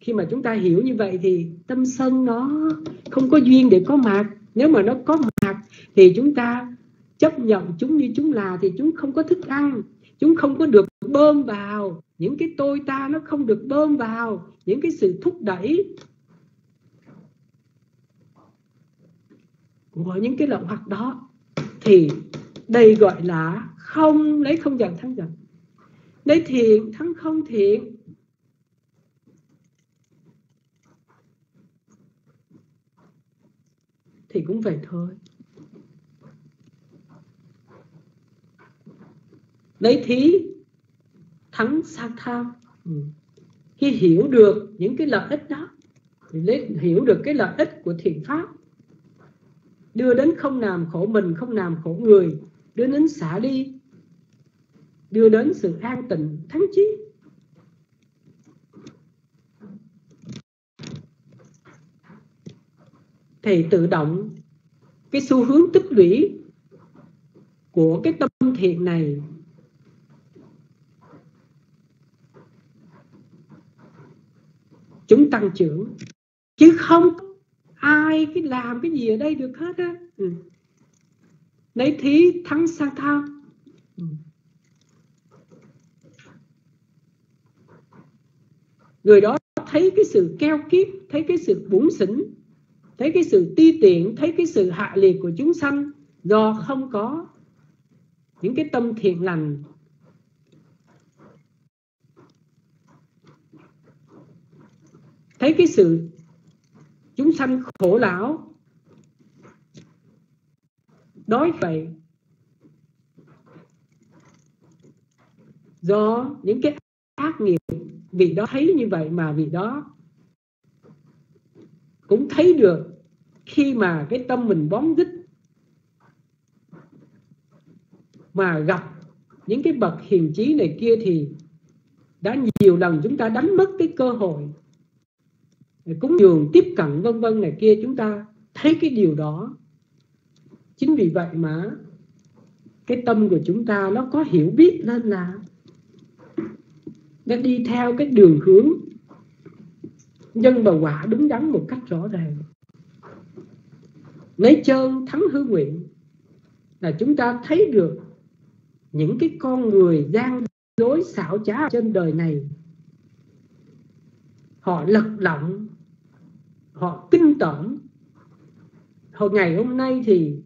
Khi mà chúng ta hiểu như vậy thì tâm sân nó không có duyên để có mặt. Nếu mà nó có mặt thì chúng ta chấp nhận chúng như chúng là thì chúng không có thức ăn chúng không có được bơm vào. Những cái tôi ta nó không được bơm vào những cái sự thúc đẩy của những cái lậu hoặc đó thì đây gọi là không lấy không giận thắng giận. Lấy thiện thắng không thiện. Thì cũng vậy thôi. Lấy thí thắng sang tham. Ừ. khi hiểu được những cái lợi ích đó thì lấy, hiểu được cái lợi ích của thiện pháp đưa đến không làm khổ mình không làm khổ người đưa đến xả đi. Đưa đến sự an tịnh, thắng chí. Thì tự động cái xu hướng tích lũy của cái tâm thiện này. Chúng tăng trưởng. Chứ không ai cái làm cái gì ở đây được hết á. Ừ lấy thí thắng sang tham người đó thấy cái sự keo kiết thấy cái sự bủn xỉn, thấy cái sự ti tiện, thấy cái sự hạ liệt của chúng sanh do không có những cái tâm thiện lành. Thấy cái sự chúng sanh khổ lão đói vậy, do những cái ác nghiệp, vì đó thấy như vậy mà vì đó cũng thấy được khi mà cái tâm mình bóng dít mà gặp những cái bậc hiền trí này kia thì đã nhiều lần chúng ta đánh mất cái cơ hội. Cúng dường tiếp cận vân vân này kia, chúng ta thấy cái điều đó chính vì vậy mà cái tâm của chúng ta nó có hiểu biết nên là nó đi theo cái đường hướng nhân và quả đúng đắn một cách rõ ràng. Lấy chơn thắng hư nguyện là chúng ta thấy được những cái con người gian dối xảo trá trên đời này. Họ lật lọng, họ kinh tởm. Hồi ngày hôm nay thì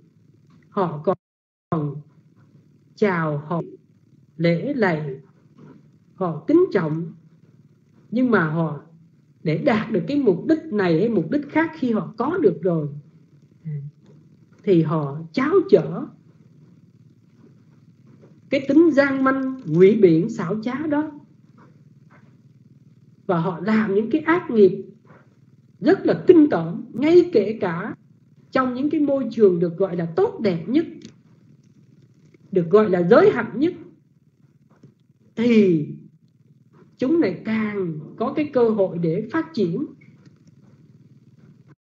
họ còn chào họ, lễ lạy, họ kính trọng. Nhưng mà họ, để đạt được cái mục đích này hay mục đích khác khi họ có được rồi, thì họ cháo chở. Cái tính gian manh ngụy biển, xảo trá đó. Và họ làm những cái ác nghiệp rất là kinh tởm, ngay kể cả trong những cái môi trường được gọi là tốt đẹp nhất, được gọi là giới hạnh nhất, thì chúng lại càng có cái cơ hội để phát triển.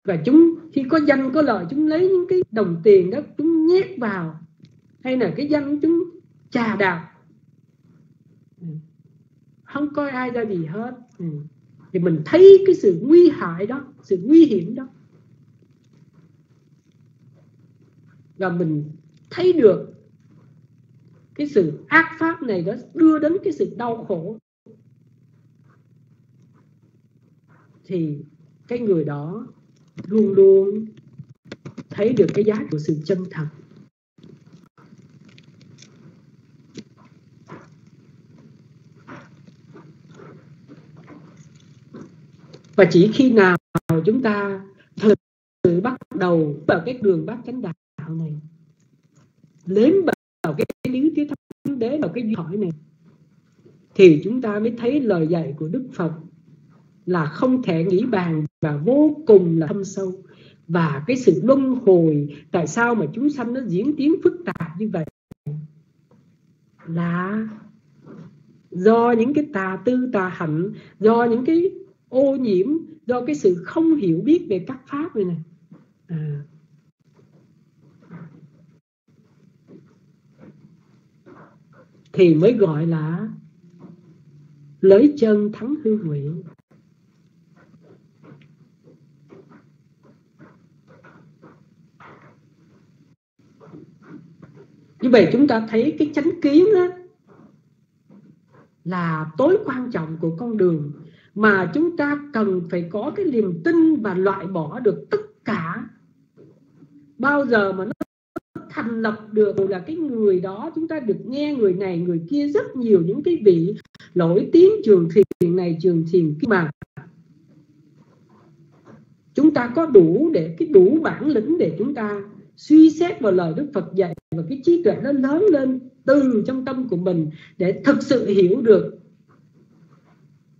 Và chúng, khi có danh, có lợi chúng lấy những cái đồng tiền đó, chúng nhét vào, hay là cái danh chúng trà đạp. Không coi ai ra gì hết. Ừ. Thì mình thấy cái sự nguy hại đó, sự nguy hiểm đó và mình thấy được cái sự ác pháp này đó đưa đến cái sự đau khổ. Thì cái người đó luôn luôn thấy được cái giá của sự chân thật. Và chỉ khi nào chúng ta thực sự bắt đầu vào cái đường bát chánh đạo này lếm vào cái lý thuyết thánh đế vào cái hỏi này, thì chúng ta mới thấy lời dạy của đức phật là không thể nghĩ bàn và vô cùng là thâm sâu và cái sự luân hồi tại sao mà chúng sanh nó diễn tiến phức tạp như vậy là do những cái tà tư, tà hạnh, do những cái ô nhiễm, do cái sự không hiểu biết về các pháp này này à. Thì mới gọi là lấy chân thắng hư nguyện như vậy chúng ta thấy cái chánh kiến đó là tối quan trọng của con đường mà chúng ta cần phải có cái niềm tin và loại bỏ được tất cả. Bao giờ mà nó thành lập được là cái người đó, chúng ta được nghe người này, người kia rất nhiều những cái vị lỗi tiếng trường thiền này, trường thiền kia mà. Chúng ta có đủ để, cái đủ bản lĩnh để chúng ta suy xét vào lời Đức Phật dạy và cái trí tuệ nó lớn lên từ trong tâm của mình để thực sự hiểu được.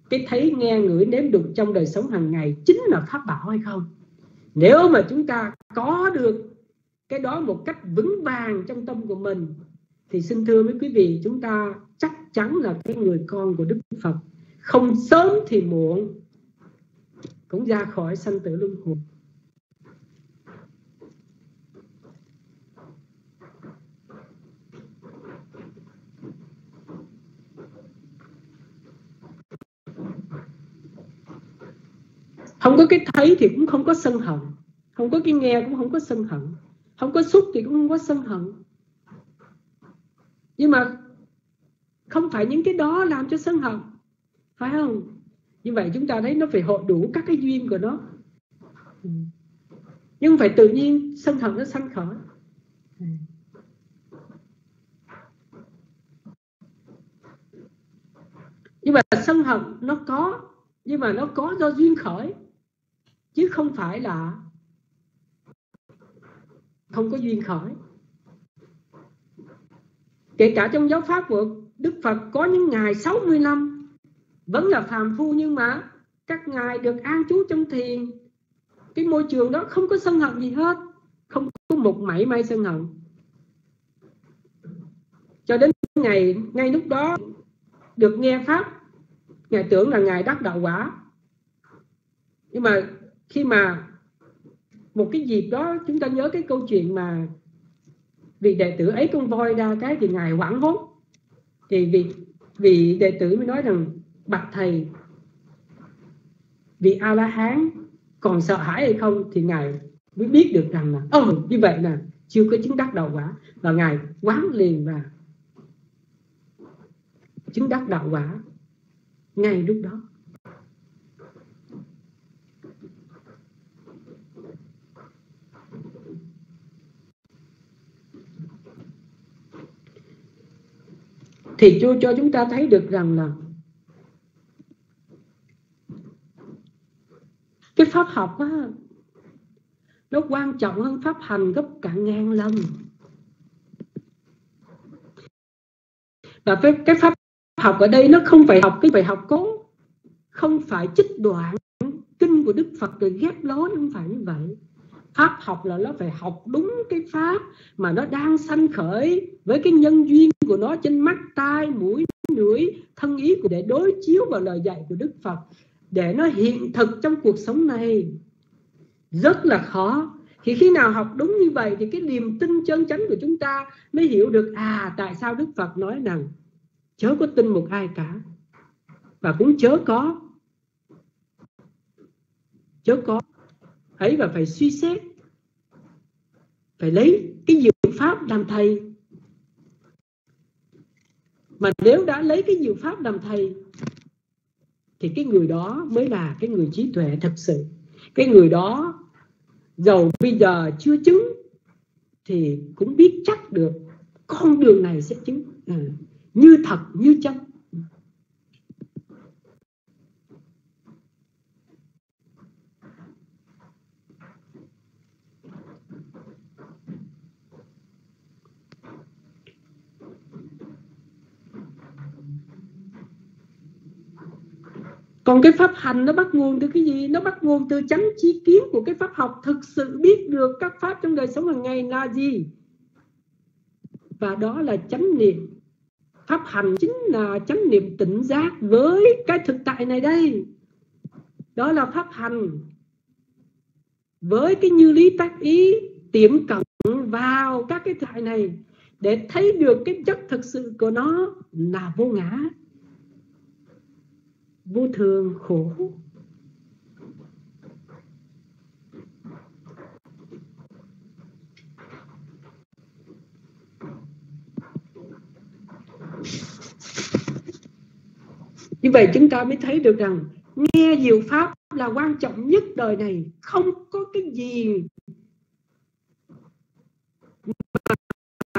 Cái thấy nghe ngửi nếm được trong đời sống hàng ngày chính là pháp bảo hay không? Nếu mà chúng ta có được cái đó một cách vững vàng trong tâm của mình, thì xin thưa với quý vị, chúng ta chắc chắn là cái người con của Đức Phật không sớm thì muộn cũng ra khỏi sanh tử luân hồi. Không có cái thấy thì cũng không có sân hận, không có cái nghe cũng không có sân hận không có xúc thì cũng không có sân hận. Nhưng mà không phải những cái đó làm cho sân hận. Phải không? Như vậy chúng ta thấy nó phải hội đủ các cái duyên của nó. Nhưng phải tự nhiên sân hận nó sanh khởi. Nhưng mà sân hận nó có, nhưng mà nó có do duyên khởi, chứ không phải là không có duyên khởi. Kể cả trong giáo pháp của Đức Phật có những ngày 60 năm vẫn là phàm phu nhưng mà các ngài được an trú trong thiền. Cái môi trường đó không có sân hận gì hết, không có một mảy may sân hận. Cho đến ngày, ngay lúc đó được nghe pháp, ngài tưởng là ngài đắc đạo quả. Nhưng mà khi mà một cái dịp đó chúng ta nhớ cái câu chuyện mà vị đệ tử ấy con voi ra cái thì ngài hoảng hốt. Thì vị vị đệ tử mới nói rằng bạch thầy vị a la hán còn sợ hãi hay không thì ngài mới biết được rằng là ờ oh, như vậy là chưa có chứng đắc đạo quả. Và ngài quán liền và chứng đắc đạo quả ngay lúc đó. Thì cho cho chúng ta thấy được rằng là cái pháp học á nó quan trọng hơn pháp hành gấp cả ngàn lần. Và cái, cái pháp học ở đây nó không phải học cái bài học cố không phải trích đoạn kinh của đức phật rồi ghép lối không phải như vậy. Pháp học là nó phải học đúng cái pháp mà nó đang sanh khởi với cái nhân duyên của nó trên mắt, tai, mũi, lưỡi, thân ý của để đối chiếu vào lời dạy của đức phật, để nó hiện thực trong cuộc sống này. Rất là khó. Thì khi nào học đúng như vậy thì cái niềm tin chân chánh của chúng ta mới hiểu được à tại sao đức phật nói rằng chớ có tin một ai cả. Và cũng chớ có. Chớ có. Ấy và phải suy xét. Phải lấy cái diệu pháp làm thầy mà nếu đã lấy cái diệu pháp làm thầy thì cái người đó mới là cái người trí tuệ thật sự. Cái người đó dầu bây giờ chưa chứng thì cũng biết chắc được con đường này sẽ chứng. À, như thật như chân. Còn cái pháp hành nó bắt nguồn từ cái gì? Nó bắt nguồn từ chánh chi kiến của cái pháp học thực sự biết được các pháp trong đời sống hàng ngày là gì? Và đó là chánh niệm. Pháp hành chính là chánh niệm tỉnh giác với cái thực tại này đây. Đó là pháp hành với cái như lý tác ý tiệm cận vào các cái thực tại này để thấy được cái chất thực sự của nó là vô ngã vô thường khổ. Như vậy chúng ta mới thấy được rằng nghe diệu pháp là quan trọng nhất đời này. Không có cái gì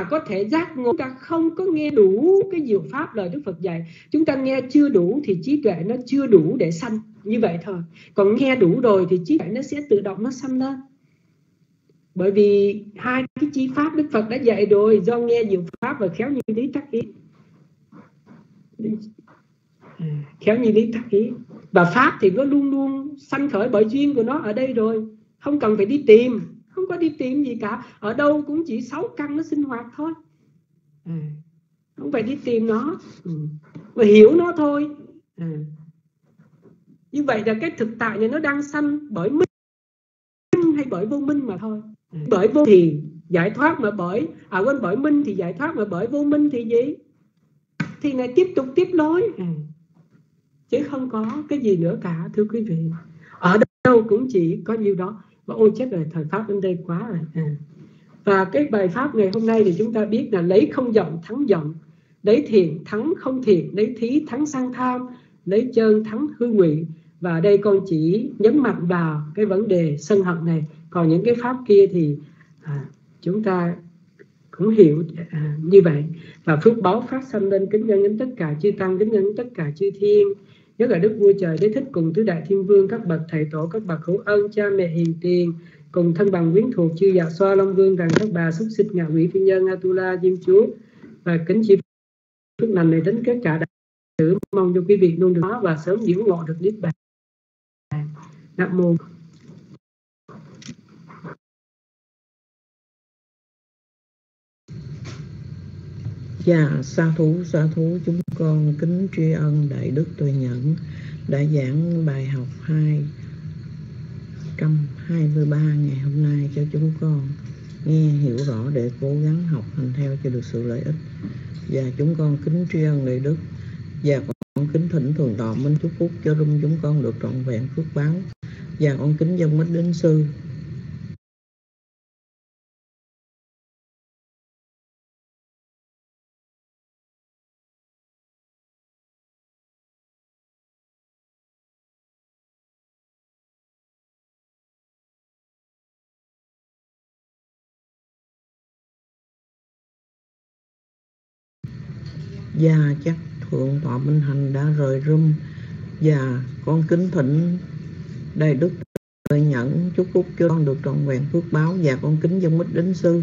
có thể giác ngộ. Ta không có nghe đủ cái diệu pháp lời Đức Phật dạy. Chúng ta nghe chưa đủ thì trí tuệ nó chưa đủ để sanh. Như vậy thôi. Còn nghe đủ rồi thì trí tuệ nó sẽ tự động nó sanh lên. Bởi vì hai cái chi pháp Đức Phật đã dạy rồi, do nghe diệu pháp và khéo như lý tắc ý. Khéo như lý tắc ý. Và pháp thì nó luôn luôn sanh khởi bởi duyên của nó ở đây rồi. Không cần phải đi tìm không có đi tìm gì cả. Ở đâu cũng chỉ sáu căn nó sinh hoạt thôi. À, không phải đi tìm nó. Ừ. mà hiểu nó thôi. À. như vậy là cái thực tại này nó đang sanh bởi minh hay bởi vô minh mà thôi. À. bởi vô thì giải thoát mà bởi à quên bởi minh thì giải thoát mà bởi vô minh thì gì? Thì này tiếp tục tiếp nối. À. chứ không có cái gì nữa cả thưa quý vị. Ở đâu cũng chỉ có nhiêu đó và ôi chết rồi thời pháp đến đây quá rồi. À. và cái bài pháp ngày hôm nay thì chúng ta biết là lấy không giọng thắng giọng lấy thiện thắng không thiện lấy thí thắng sang tham lấy chân thắng hư ngụy. Và đây con chỉ nhấn mạnh vào cái vấn đề sân hận này. Còn những cái pháp kia thì à, chúng ta cũng hiểu à, như vậy. Và phước báo phát sanh lên kính nhân đến tất cả chư tăng kính nhân đến tất cả chư thiên nhất là đức vua trời đế thích cùng tứ đại thiên vương, các bậc thầy tổ, các bậc hữu ân, cha mẹ hiền tiền, cùng thân bằng quyến thuộc chư dạ xoa long vương rằng các bà xúc xích ngạ quỷ thiên nhân atula, diêm chúa. Và kính chỉ phước lành này đến tất cả đại tử, mong cho quý vị luôn được hóa và sớm diễu ngộ được niết bàn. Nam mô Dạ, sa thú, sa thú chúng con kính tri ân Đại Đức Tuệ Nhẫn đã giảng bài học 223 ngày hôm nay cho chúng con nghe hiểu rõ để cố gắng học hành theo cho được sự lợi ích. Và chúng con kính tri ân Đại Đức và con kính thỉnh thường tọa minh chúc phúc cho rung chúng con được trọn vẹn phước báo và con kính dân mít đến sư và chắc thượng tọa minh hành đã rời rung. Và con kính thỉnh đại đức lời nhận chúc phúc cho con được trọn vẹn phước báo. Và con kính dân mít đến sư.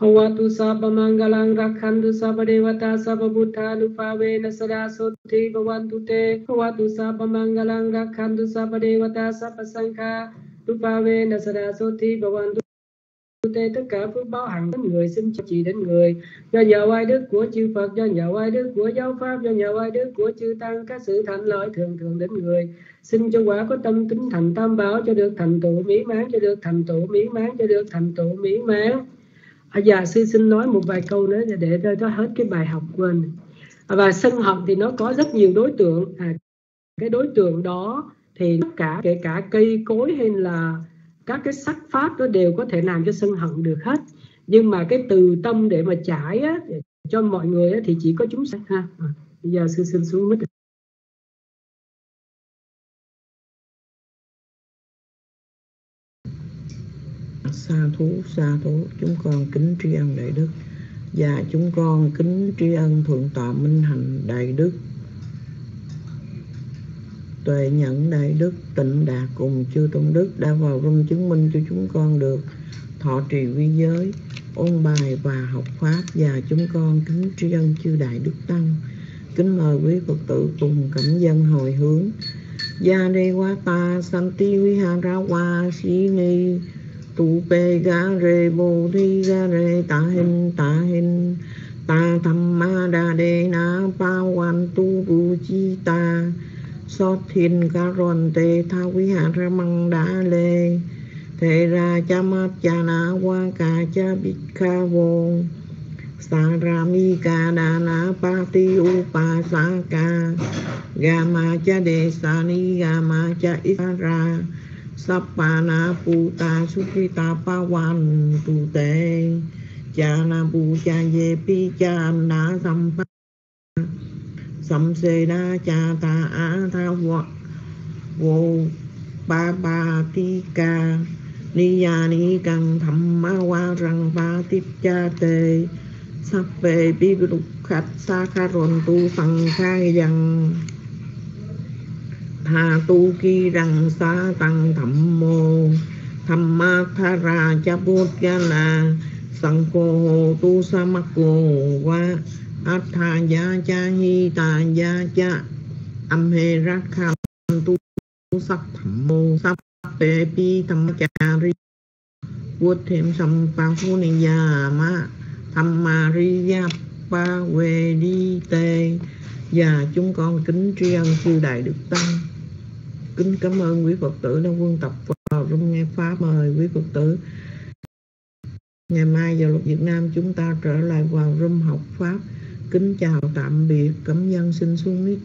Bhavatu sabba mangalang rakhantu sabba devata sabba buddha nupavena sada soti bhavantu te Bhavatu sabba mangalang rakhantu sabba devata sabba sangha nupavena sada soti tu tê tất cả phước báo hằng đến người xin cho chị đến người. Do nhờ oai đức của chư Phật do nhờ oai đức của giáo pháp do nhờ oai đức của chư tăng các sự thành lợi thường thường đến người. Xin cho quả có tâm tính thành tam bảo cho được thành tựu mỹ mãn cho được thành tựu mỹ mãn cho được thành tựu mỹ mãn. À, dạ sư xin nói một vài câu nữa để cho cho hết cái bài học quên. À, và sân hận thì nó có rất nhiều đối tượng. À, cái đối tượng đó thì tất cả kể cả cây cối hay là các cái sắc pháp đó đều có thể làm cho sân hận được hết. Nhưng mà cái từ tâm để mà trải á, cho mọi người á, thì chỉ có chúng sanh ha. À, bây giờ sư xin xuống mít sa thú sa thú chúng con kính tri ân đại đức. Và chúng con kính tri ân thượng tọa minh hạnh đại đức tuệ nhẫn đại đức tịnh đạt cùng chư tôn đức đã vào rung chứng minh cho chúng con được. Thọ trì quy giới, ôn bài và học pháp và chúng con kính tri ân chư đại đức tăng. Kính mời quý phật tử cùng cảm dân hồi hướng. Gia đề quá ta santi si ni. Tu pe ga re bồ thi ga re ta hình ta hình ta tham ma đa đề na pa wan tu bu chi ta so thin ca tê tha quý hạ ra măng đá lê. Thế ra cha mát cha na wa ca cha bích kha vô. Sa ra mi ca đa na pa ti u pa sa ca. Ga ma cha đề sa ni ga ma cha su Sapana puta pa pawan tu te cha na pu cha ye pi cha na sampa sam se da cha ta a tha wa vô ba ba ti ca, ni ya ni căng thầm ma wa răng ba tiếp cha tê, sắp về bi lục khách sa kha rồn tu phăng khai dần tha tu ki răng sa tăng thầm mô thầm ma tha ra cha bút cha la sang cô tu sa mắc cô qua Atha tha ya cha hi ta ya cha Am he rát kham tu sắc thẩm mô sắc bê pi thẩm cha ri vuốt thêm sâm pa phu ni ya ma thầm ma ri ya pa về đi tê và chúng con kính tri ân sư đại đức tăng. Kính cảm ơn quý phật tử đã quân tập vào trong nghe pháp. Mời quý phật tử, ngày mai vào luật Việt Nam chúng ta trở lại vào room học pháp kính chào tạm biệt cảm nhân xin xuống nít